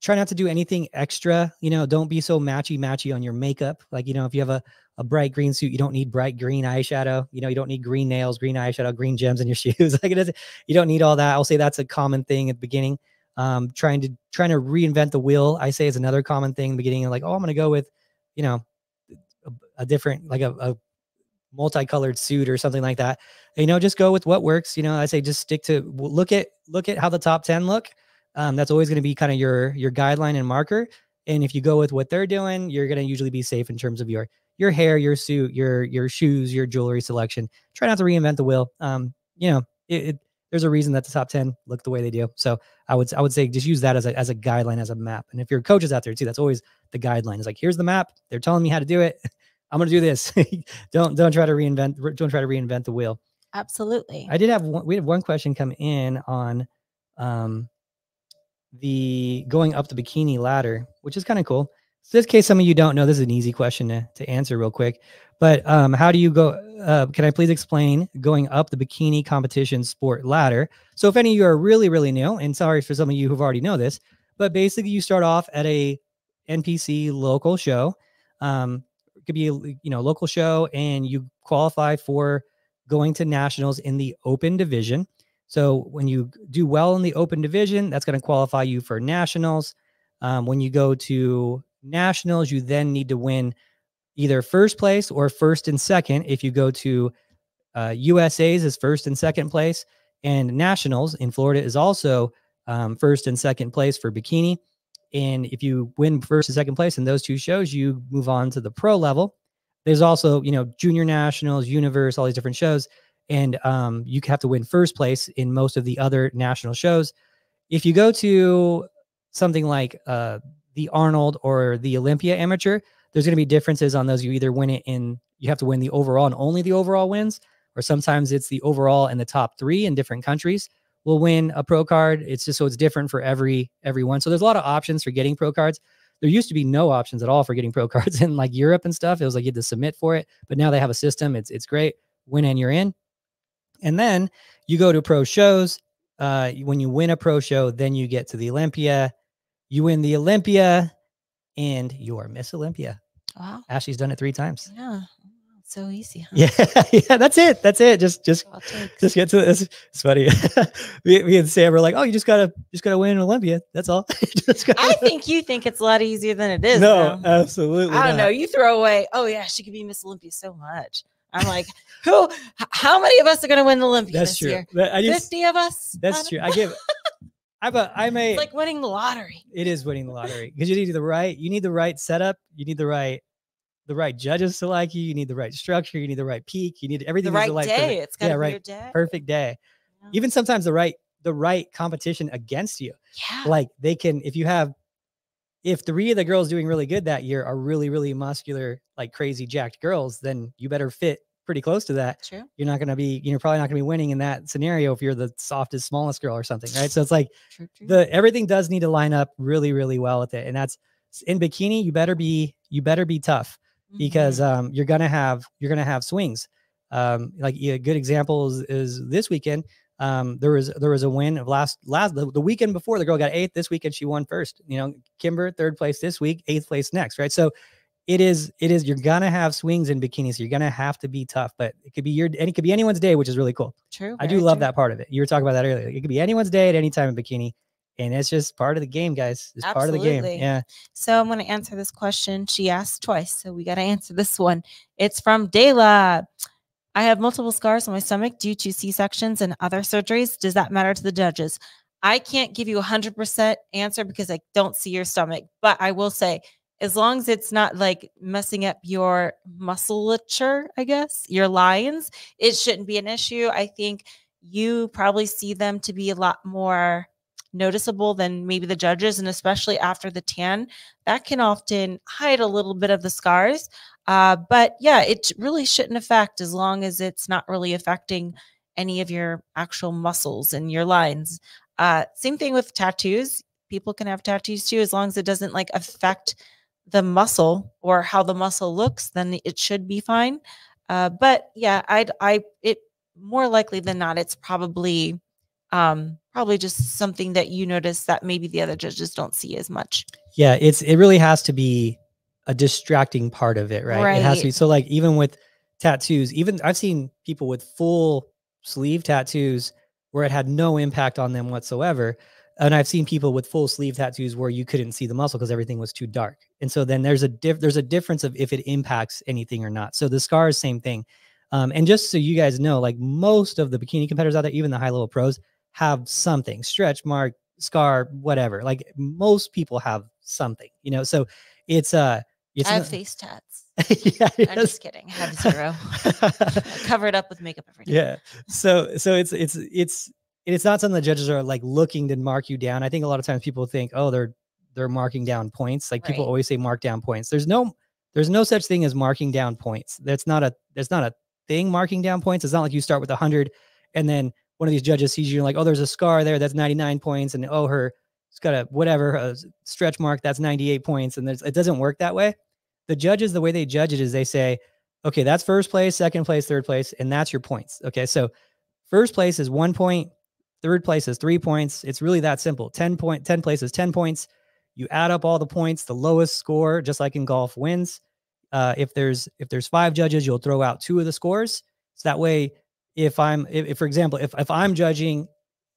Try not to do anything extra. You know, don't be so matchy matchy on your makeup. Like, you know, if you have a, a bright green suit, you don't need bright green eyeshadow. You know, you don't need green nails, green eyeshadow, green gems in your shoes. like it doesn't, you don't need all that. I'll say that's a common thing at the beginning. Um, trying to trying to reinvent the wheel, I say is another common thing in the beginning. Like, oh, I'm gonna go with, you know, a, a different, like a, a multicolored suit or something like that. You know, just go with what works. You know, I say just stick to look at look at how the top 10 look. Um, that's always going to be kind of your your guideline and marker. And if you go with what they're doing, you're going to usually be safe in terms of your your hair, your suit, your your shoes, your jewelry selection. Try not to reinvent the wheel. Um, you know, it, it, there's a reason that the top 10 look the way they do. So I would I would say just use that as a as a guideline, as a map. And if your coaches out there too, that's always the guideline. Is like here's the map. They're telling me how to do it. I'm gonna do this. don't don't try to reinvent don't try to reinvent the wheel. Absolutely. I did have one, we had one question come in on um the going up the bikini ladder, which is kind of cool. So this case some of you don't know, this is an easy question to, to answer real quick. But um, how do you go? Uh, can I please explain going up the bikini competition sport ladder? So if any of you are really, really new, and sorry for some of you who've already know this, but basically you start off at a NPC local show. Um, could be a you know local show and you qualify for going to nationals in the open division. So when you do well in the open division, that's going to qualify you for nationals. Um, when you go to nationals, you then need to win either first place or first and second. If you go to uh, USA's is first and second place, and nationals in Florida is also um, first and second place for bikini. And if you win first and second place in those two shows, you move on to the pro level. There's also, you know, junior nationals, universe, all these different shows. And um, you have to win first place in most of the other national shows. If you go to something like uh, the Arnold or the Olympia Amateur, there's going to be differences on those. You either win it in, you have to win the overall and only the overall wins, or sometimes it's the overall and the top three in different countries will win a pro card. It's just so it's different for every everyone. So there's a lot of options for getting pro cards. There used to be no options at all for getting pro cards in like Europe and stuff. It was like you had to submit for it, but now they have a system. It's it's great. Win and you're in. And then you go to pro shows. Uh, when you win a pro show, then you get to the Olympia. You win the Olympia, and you are Miss Olympia. Wow. Ashley's done it three times. Yeah so easy. Huh? Yeah, yeah, that's it. That's it. Just, just, just get to this. It's funny. we, we and Sam were like, "Oh, you just gotta, just gotta win an Olympia. That's all." I think you think it's a lot easier than it is. No, though. absolutely. I don't not. know. You throw away. Oh yeah, she could be Miss Olympia so much. I'm like, who? How many of us are going to win the Olympics? that's this true. year? I just, Fifty of us. That's true. I give. I'm a. I'm a. It's like winning the lottery. It is winning the lottery because you need the right. You need the right setup. You need the right the right judges to like you. You need the right structure. You need the right peak. You need everything. The right like day. Perfect. It's got to yeah, be right. your day. Perfect day. Yeah. Even sometimes the right the right competition against you. Yeah. Like they can if you have if three of the girls doing really good that year are really really muscular like crazy jacked girls, then you better fit pretty close to that. True. You're not going to be you're probably not going to be winning in that scenario if you're the softest smallest girl or something, right? So it's like true, true. the everything does need to line up really really well with it. And that's in bikini, you better be you better be tough because Mm-hmm. um, you're gonna have you're gonna have swings. Um, like a good example is, is this weekend. Um, there was there was a win of last last the, the weekend before the girl got eighth. This weekend she won first. You know, Kimber third place this week, eighth place next. Right. So it is it is you're gonna have swings in bikinis. So you're gonna have to be tough, but it could be your and it could be anyone's day, which is really cool. True. I do love true. that part of it. You were talking about that earlier. It could be anyone's day at any time in bikini, and it's just part of the game, guys. It's part of the game. Yeah. So I'm going to answer this question. She asked twice, so we got to answer this one. It's from Dayla. I have multiple scars on my stomach due to C sections and other surgeries. Does that matter to the judges? I can't give you a hundred percent answer because I don't see your stomach, but I will say, as long as it's not like messing up your musculature, I guess your lines, it shouldn't be an issue. I think you probably see them to be a lot more noticeable than maybe the judges and especially after the tan that can often hide a little bit of the scars uh, but yeah it really shouldn't affect as long as it's not really affecting any of your actual muscles and your lines. Uh, same thing with tattoos. People can have tattoos too as long as it doesn't like affect the muscle or how the muscle looks then it should be fine. Uh, but yeah i'd i it more likely than not it's probably um, probably just something that you notice that maybe the other judges don't see as much. Yeah, it's it really has to be a distracting part of it, right? It has to be so like even with tattoos, even I've seen people with full sleeve tattoos where it had no impact on them whatsoever. And I've seen people with full sleeve tattoos where you couldn't see the muscle because everything was too dark. And so then there's a diff- there's a difference of if it impacts anything or not. So the scars, same thing. Um, and just so you guys know, like most of the bikini competitors out there, even the high level pros, have something stretch mark, scar, whatever. Like most people have something, you know. So it's uh, it's I have not- face tats. yeah, I'm just kidding. I have zero. I cover it up with makeup every day. yeah. So so it's it's it's it's not something the judges are like looking to mark you down. I think a lot of times people think, oh, they're they're marking down points. Like people always say mark down points. There's no there's no such thing as marking down points. That's not a that's not a thing marking down points. It's not like you start with a 100 and then one of these judges sees you and like, oh, there's a scar there that's 99 points and oh, her it's got a whatever a stretch mark that's 98 points and it doesn't work that way. The judges the way they judge it is they say, okay, that's first place, second place, third place and that's your points. Okay? So first place is 1 point, third place is 3 points. It's really that simple. 10 point 10 places 10 points. You add up all the points, the lowest score just like in golf wins. Uh, if there's if there's five judges, you'll throw out two of the scores. So that way, if I'm if, if for example, if if I'm judging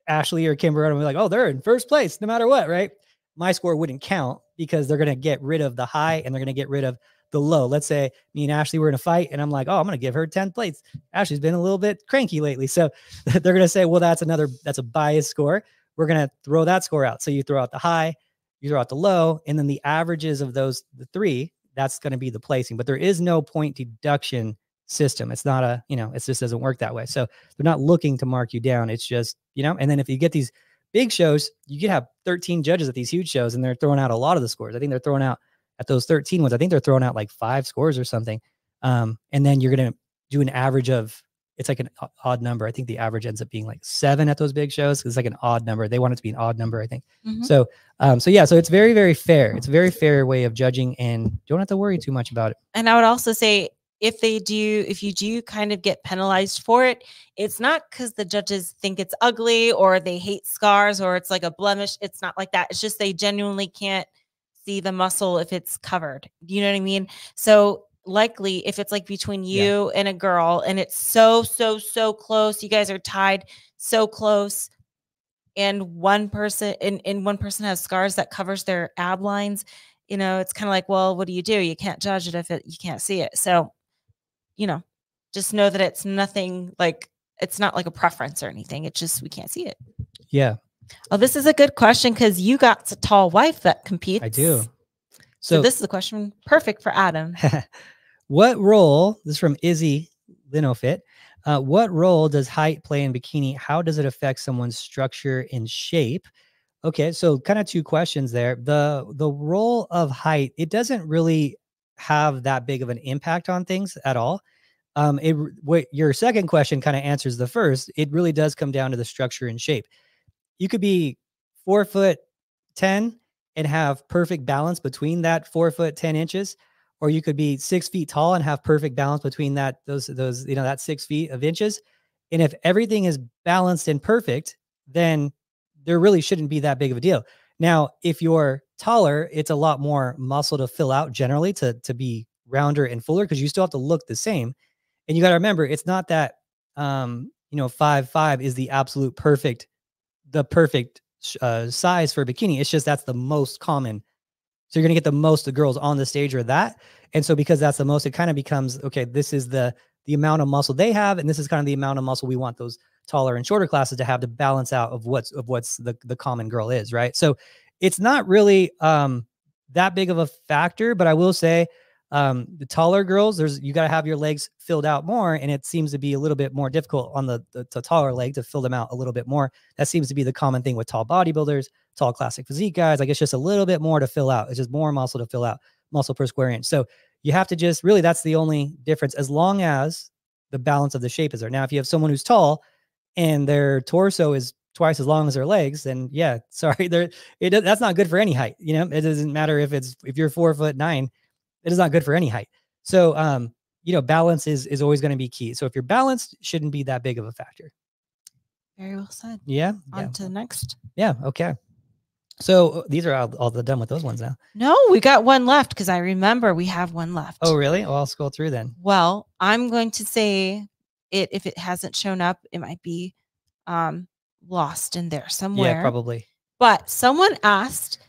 Ashley or Kimber, I'm like, oh, they're in first place no matter what, right? My score wouldn't count because they're gonna get rid of the high and they're gonna get rid of the low. Let's say me and Ashley were in a fight, and I'm like, oh, I'm gonna give her 10 plates. Ashley's been a little bit cranky lately. So they're gonna say, well, that's another that's a biased score. We're gonna throw that score out. So you throw out the high, you throw out the low, and then the averages of those the three, that's going to be the placing. But there is no point deduction system. It's not a, you know, it just doesn't work that way. So they're not looking to mark you down. It's just, you know, and then if you get these big shows, you could have 13 judges at these huge shows and they're throwing out a lot of the scores. I think they're throwing out at those 13 ones, I think they're throwing out like five scores or something. Um, and then you're going to do an average of, it's like an odd number. I think the average ends up being like seven at those big shows. It's like an odd number. They want it to be an odd number, I think. Mhm. So, um, so yeah, so it's very, very fair. It's a very fair way of judging, and you don't have to worry too much about it. And I would also say if they do, if you do kind of get penalized for it, it's not because the judges think it's ugly or they hate scars or it's like a blemish. It's not like that. It's just they genuinely can't see the muscle if it's covered. You know what I mean? So likely if it's like between Yeah. you and a girl and it's so, so, so close, you guys are tied so close. And one person and, and one person has scars that covers their ab lines, you know, it's kind of like, well, what do you do? You can't judge it if it you can't see it. So you know, just know that it's nothing like it's not like a preference or anything. It's just we can't see it. Yeah, Oh, this is a good question because you got a tall wife that competes. I do. So, So, this is a question perfect for Adam. what role? This is from Izzy Linofit. Uh, what role does height play in bikini? How does it affect someone's structure and shape? Okay, so kind of two questions there. The the role of height, it doesn't really have that big of an impact on things at all. Um, it what your second question kind of answers the first. It really does come down to the structure and shape. You could be four foot ten and have perfect balance between that four foot ten inches, or you could be six feet tall and have perfect balance between that those those you know that six feet of inches. And if everything is balanced and perfect, then there really shouldn't be that big of a deal. Now, if you're taller, it's a lot more muscle to fill out generally to to be rounder and fuller because you still have to look the same. And you got to remember, it's not that um, you know five five is the absolute perfect, the perfect uh, size for a bikini. It's just that's the most common. So you're gonna get the most of girls on the stage or that. And so because that's the most, it kind of becomes okay. This is the the amount of muscle they have, and this is kind of the amount of muscle we want those taller and shorter classes to have to balance out of what's of what's the the common girl is, right? So it's not really um that big of a factor, but I will say um the taller girls there's you got to have your legs filled out more and it seems to be a little bit more difficult on the, the the taller leg to fill them out a little bit more. That seems to be the common thing with tall bodybuilders tall classic physique guys. Like it's just a little bit more to fill out. It's just more muscle to fill out muscle per square inch. So you have to just really that's the only difference as long as the balance of the shape is there. Now if you have someone who's tall and their torso is twice as long as their legs then yeah sorry they're it that's not good for any height you know it doesn't matter if it's if you're four foot nine it is not good for any height so um you know balance is is always going to be key so if you're balanced shouldn't be that big of a factor Very well said. Yeah. On Yeah. to the next. Yeah. Okay. So uh, these are all, all the done with those ones now. No, we got one left because I remember we have one left. Oh, really? Well, I'll scroll through then. Well, I'm going to say it if it hasn't shown up, it might be um lost in there somewhere. Yeah, probably. But someone asked,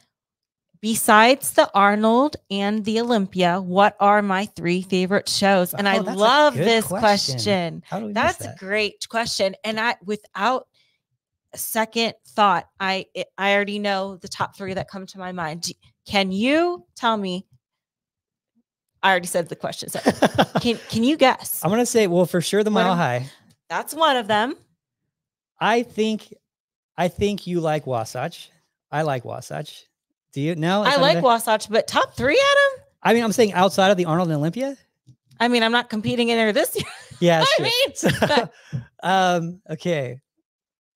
besides the Arnold and the Olympia, what are my three favorite shows? And I Oh, a love this question. question. How do we miss That's a great question. And I, without a second thought, I, it, I already know the top three that come to my mind. Can you tell me? I already said the question. So can, can you guess? I'm gonna say, well, for sure, the Mile High. That's one of them. I think, I think you like Wasatch. I like Wasatch. Do you? No, I like Wasatch, but top three, Adam? I mean, I'm saying outside of the Arnold and Olympia. I mean, I'm not competing in there this year. Yeah, I mean, So, but- um, okay.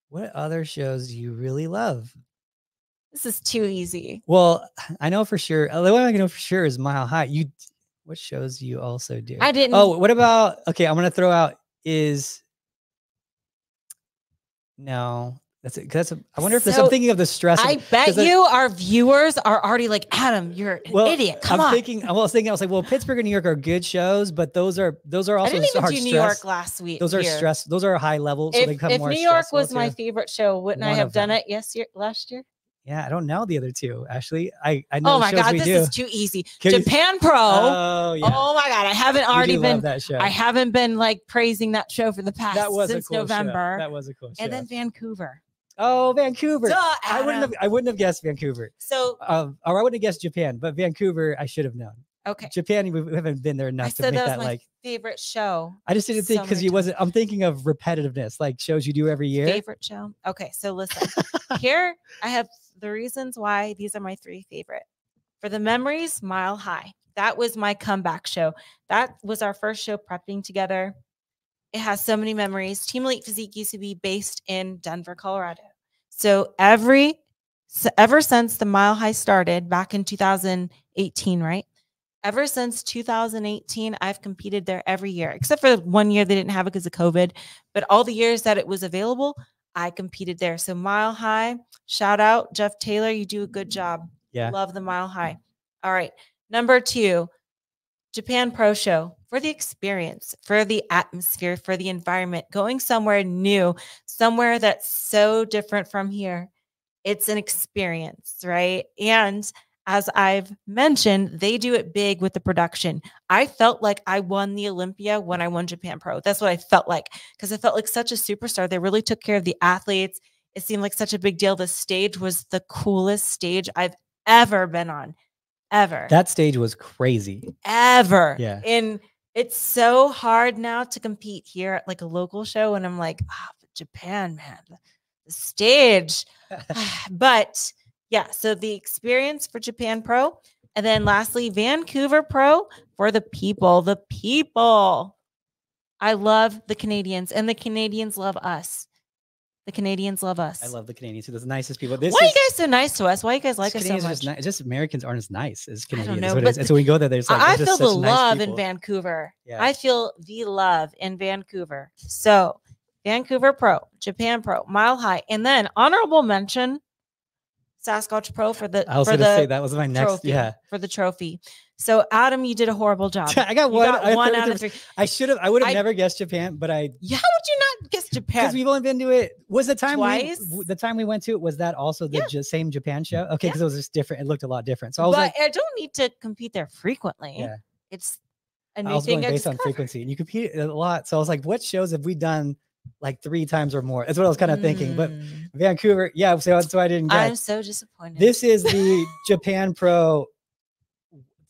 What other shows do you really love? This is too easy. Well, I know for sure. The one I know for sure is Mile High. You, what shows do you also do? I didn't. Oh, what about? Okay, I'm gonna throw out is. No, that's it. That's. A, I wonder if there's. I'm thinking of the stress. of- I bet I- you, our viewers, are already like, Adam, you're an well, idiot. Come I'm on. thinking. I was thinking. I was like, well, Pittsburgh and New York are good shows, but those are those are I also didn't even hard do New. York last week. Those are year. stress. Those are high level, so If, they become if more. New York was my too. favorite show, wouldn't I have done them. it yes year last year? Yeah, I don't know the other two. Actually, I I know Oh my god, this do. is too easy. Can you- Japan Pro. Oh yeah, Oh god, I haven't already been that show. I haven't been like praising that show for the past that was since cool November. Show. That was a cool show. and then Vancouver. oh, Vancouver. Duh, I wouldn't have. I wouldn't have guessed Vancouver. So Um, or I wouldn't have guessed Japan, but Vancouver, I should have known. okay. Japan, we haven't been there I enough to said make that that like. favorite show. I just didn't think because many you wasn't. I'm thinking of repetitiveness, like shows you do every year. Favorite show. Okay, so listen. Here I have the reasons why these are my three favorite. For the memories, Mile High. That was my comeback show. That was our first show prepping together. It has so many memories. Team Elite Physique used to be based in Denver, Colorado. So every s- ever since the Mile High started back in 2018, right? Ever since 2018, I've competed there every year, except for one year they didn't have it because of COVID. But all the years that it was available, I competed there. So Mile High, shout out Jeff Taylor, you do a good mm. job. Yeah. Love the Mile High. Mm. All right. Number two, Japan Pro Show for the experience, for the atmosphere, for the environment, going somewhere new, somewhere that's so different from here. It's an experience, right? And as I've mentioned, they do it big with the production. I felt like I won the Olympia when I won Japan Pro. That's what I felt like because I felt like such a superstar. They really took care of the athletes. It seemed like such a big deal. The stage was the coolest stage I've ever been on, ever, That stage was crazy. ever. Yeah. And it's so hard now to compete here at like a local show. And I'm like, ah, but Japan, man, the stage. but yeah, so the experience for Japan Pro. And then lastly, Vancouver Pro for the people. The people. I love the Canadians, and the Canadians love us. The Canadians love us. I love the Canadians. They're the nicest people. This Why are you guys so nice to us? Why you guys like us so Canadians are much? just, ni- just Americans aren't as nice as Canadians. know, but. And so we go there. There's like I feel the such nice love in. Vancouver. Yeah. I feel the love in Vancouver. So, Vancouver Pro, Japan Pro, Mile High, and then honorable mention Sasquatch Pro for the I was gonna say that was my next. trophy. Yeah, for the trophy. So, Adam, you did a horrible job. I got one. got I one out of three. I should have. I would have I- never guessed Japan, but I Yeah, how would you not guess Japan? because we've only been to it. Was the time we, Twice? w- the time we went to it was that also the Yeah. ja- same Japan show? Mm-hmm. Okay, Yeah. because it was just different. It looked a lot different. So I was but like, I don't need to compete there frequently. Yeah. It's a I new was thing going I based on frequency, and you compete a lot. So I was like, what shows have we done like three times or more? That's what I was kind of thinking. But Mm, Vancouver, yeah. So that's why I didn't get. I'm so disappointed. This is the Japan Pro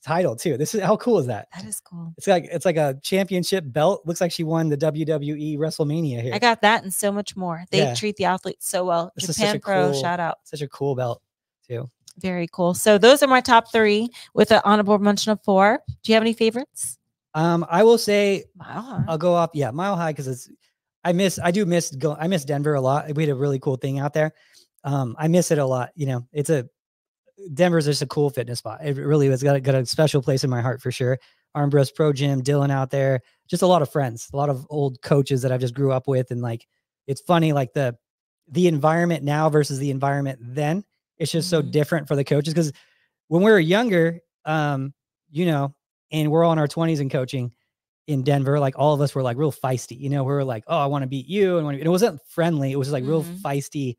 title too. This is how cool is that? that is cool. It's like it's like a championship belt. Looks like she won the WWE WrestleMania here. I got that and so much more. They Yeah. treat the athletes so well. This Japan Pro, cool- shout out. Such a cool belt too. Very cool. So those are my top three with an honorable mention of four. Do you have any favorites? Um, I will say Wow. I'll go up. Yeah, Mile High because it's. I miss. I do miss. Go. I miss Denver a lot. We had a really cool thing out there. Um, I miss it a lot. You know, it's a Denver's just a cool fitness spot. It really has got a, got a special place in my heart for sure. Armbrust Pro Gym, Dylan out there, just a lot of friends, a lot of old coaches that I've just grew up with, and like it's funny. Like the the environment now versus the environment then. It's just so Mhm. different for the coaches because when we were younger, um, you know, and we're all in our 20s and coaching in Denver, like all of us were like real feisty, you know, we were like, oh, I want to beat you. And, it wasn't friendly, it was just like real Mhm. feisty.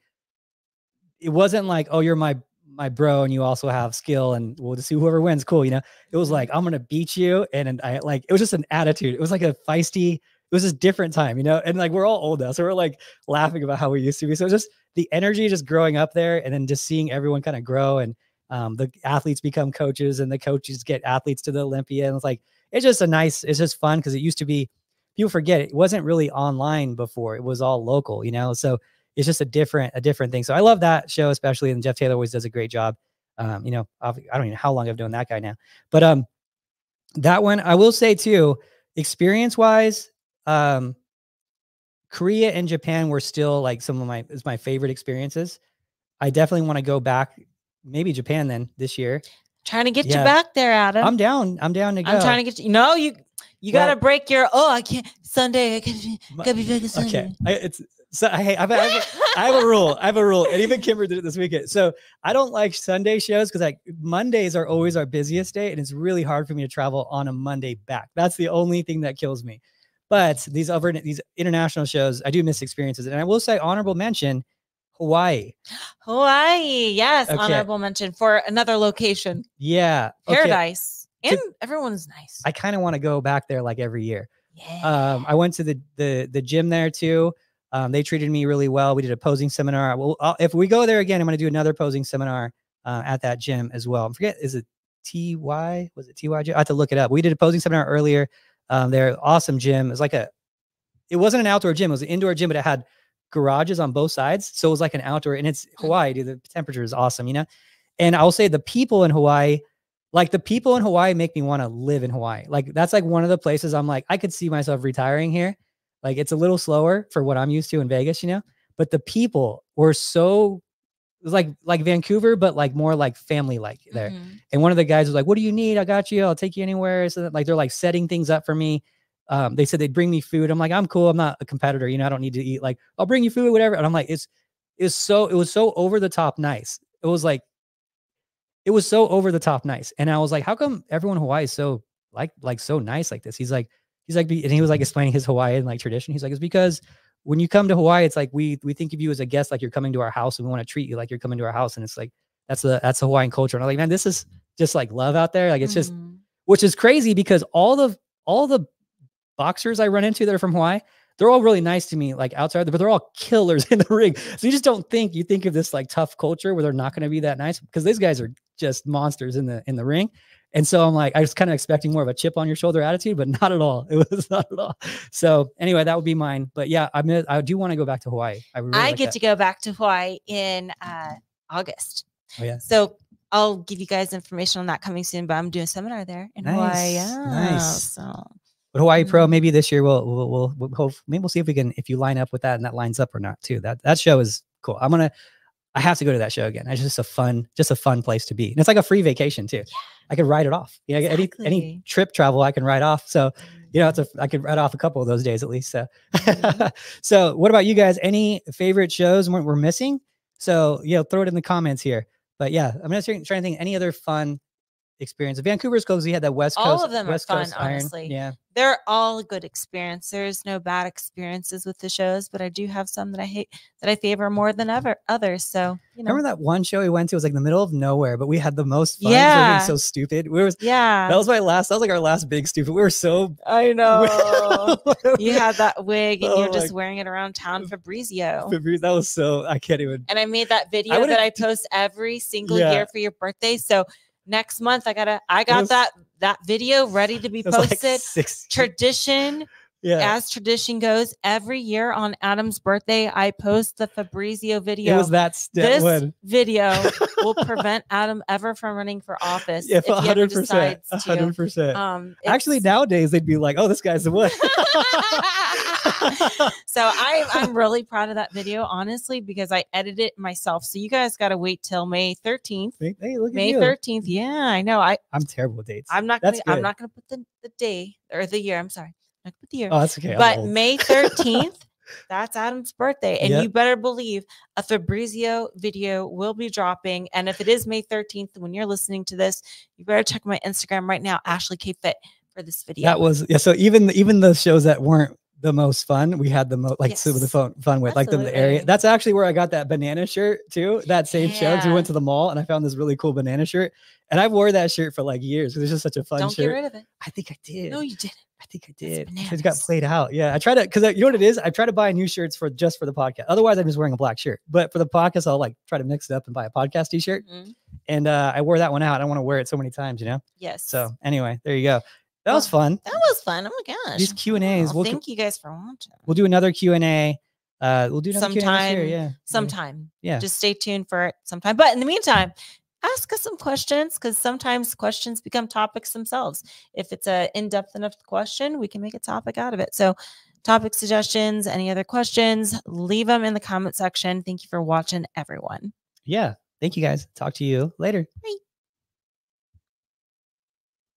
It wasn't like, oh, you're my my bro and you also have skill and we'll just see whoever wins. Cool. You know, it was Mhm. like, I'm gonna beat you. And, and I like it was just an attitude. It was like a feisty, it was just different time, you know, and like we're all old now. So we're like laughing about how we used to be. So just the energy just growing up there and then just seeing everyone kind of grow and um, the athletes become coaches and the coaches get athletes to the Olympia. And it's like, it's just a nice, it's just fun because it used to be, people forget it wasn't really online before. It was all local, you know? So it's just a different, a different thing. So I love that show, especially. And Jeff Taylor always does a great job. Um, you know, I've- don't even know how long I've known that guy now, but um, that one I will say too, experience wise, um, Korea and Japan were still like some of my is my favorite experiences. I definitely want to go back, maybe Japan then this year. Trying to get Yeah. you back there, Adam. I'm down. I'm down to go. I'm trying to get you. No, you you Well- gotta break your. Oh, I can't. Sunday. I gotta, be- My- gotta be back Sunday. Okay, I, it's so I, I, have, I, have, I have a rule. I have a rule, and even Kimber did it this weekend. So I don't like Sunday shows because like Mondays are always our busiest day, and it's really hard for me to travel on a Monday back. That's the only thing that kills me. But these other these international shows, I do miss experiences, and I will say honorable mention, Hawaii. Hawaii. Yes, Okay. honorable mention for another location. Yeah, okay, Paradise. To- And everyone's nice. I kind of want to go back there like every year. yeah. Um, I went to the the the gym there too. Um, they treated me really well. We did a posing seminar. Well, I'll, if we go there again, I'm going to do another posing seminar uh, at that gym as well. I forget is it TY? Was it TY? I have to look it up. We did a posing seminar earlier. Um, they're awesome gym. It's like a. It wasn't an outdoor gym. It was an indoor gym, but it had garages on both sides, so it was like an outdoor. And it's Hawaii. Dude, the temperature is awesome, you know. And I'll say the people in Hawaii like the people in Hawaii make me want to live in Hawaii. Like that's like one of the places I'm like I could see myself retiring here. Like it's a little slower for what I'm used to in Vegas, you know. But the people were so it was like like Vancouver, but like more like family like there. Mhm. And one of the guys was like, "What do you need? I got you. I'll take you anywhere." So that, like they're like setting things up for me. Um, they said they'd bring me food. I'm like, I'm cool. I'm not a competitor. You know, I don't need to eat. Like, I'll bring you food, whatever. And I'm like, it's it's so it was so over the top nice. It was like it was so over the top nice. And I was like, how come everyone in Hawaii is so like like so nice like this? He's like, he's like, and he was like explaining his Hawaiian like tradition. He's like, it's because when you come to Hawaii, it's like we we think of you as a guest, like you're coming to our house, and we want to treat you like you're coming to our house. And it's like that's the that's the Hawaiian culture. And I'm like, man, this is just like love out there. Like it's just Mhm. which is crazy because all the all the boxers I run into that are from Hawaii, they're all really nice to me, like outside, but they're all killers in the ring. So you just don't think you think of this like tough culture where they're not going to be that nice because these guys are just monsters in the in the ring. And so I'm like, I was kind of expecting more of a chip on your shoulder attitude, but not at all. It was not at all. So anyway, that would be mine. But yeah, I mean, I do want to go back to Hawaii. I, really I like get that. to go back to Hawaii in uh, August. Oh, yeah. So I'll give you guys information on that coming soon. But I'm doing a seminar there in Hawaii. Nice, Yeah. nice. So But Hawaii Pro, Mhm. maybe this year we'll we'll we'll, we'll hope, maybe we'll see if we can if you line up with that and that lines up or not too. That that show is cool. I'm gonna I have to go to that show again. It's just a fun just a fun place to be, and it's like a free vacation too. I could write it off. Yeah, any any trip travel I can write off. So you know, it's a I could write off a couple of those days at least. So Mhm. so what about you guys? Any favorite shows we're, we're missing? So you know, throw it in the comments here. But yeah, I'm just trying to think any other fun experience. Of Vancouver's cool because we had that West Coast. All of them are West fun, Coast Iron. honestly. Yeah. they're all good experience. There's no bad experiences with the shows, but I do have some that I hate that I favor more than ever others. So you know, Remember that one show we went to? It was like in the middle of nowhere, but we had the most fun. Yeah. So stupid. We was yeah, that was my last. That was like our last big stupid. We were so. I know. you had that wig and Oh you're just wearing it around town, Fabrizio. Fabrizio, That was so. I can't even. And I made that video would've- that I post every single Yeah. year for your birthday. So next month I gotta I got was- that that video ready to be was like posted. six. Tradition, yeah. as tradition goes, every year on Adam's birthday, I post the Fabrizio video. It was that this one. video will prevent Adam ever from running for office Yeah, if hundred percent. to. hundred percent. Um, Actually, nowadays they'd be like, "Oh, this guy's the one." so I, I'm really proud of that video, honestly, because I edited it myself. So you guys got to wait till May 13th. hey, hey, look at May you. 13th. Yeah, I know. I I'm terrible with dates. I'm not gonna That's I'm not gonna put the, the day or the year. I'm sorry. Not put the year. oh, that's okay. I'm but old. May 13th That's Adam's birthday. And Yep. you better believe a Fabrizio video will be dropping. And if it is May 13th, when you're listening to this, you better check my Instagram right now, Ashley K Fit, for this video. That was yeah. So even even the shows that weren't the most fun, we had the most like super the Yes. fun fun with like the, the area. That's actually where I got that banana shirt too. That same show. 'cause We went to the mall and I found this really cool banana shirt, and I wore that shirt for like years because it's just such a fun Don't get shirt. rid of it. I think I did. No, you didn't. I think I did. It got played out. Yeah, I try to because you know what it is. I try to buy new shirts for just for the podcast. Otherwise, I'm just wearing a black shirt. But for the podcast, I'll like try to mix it up and buy a podcast T-shirt. Mhm. And uh, I wore that one out. I want to wear it so many times, you know. Yes. So anyway, there you go. That was fun. that was fun. Oh my gosh. These Q and A's. Well, We'll thank you guys for watching. we'll do another Q and A. Uh, we'll do another Q&A next year, Sometime- Yeah. Sometime. Yeah. Just stay tuned for it sometime. But in the meantime, ask us some questions because sometimes questions become topics themselves. If it's a in-depth enough question, we can make a topic out of it. So topic suggestions, any other questions, leave them in the comment section. Thank you for watching, everyone. Yeah. Thank you guys. Talk to you later. Bye.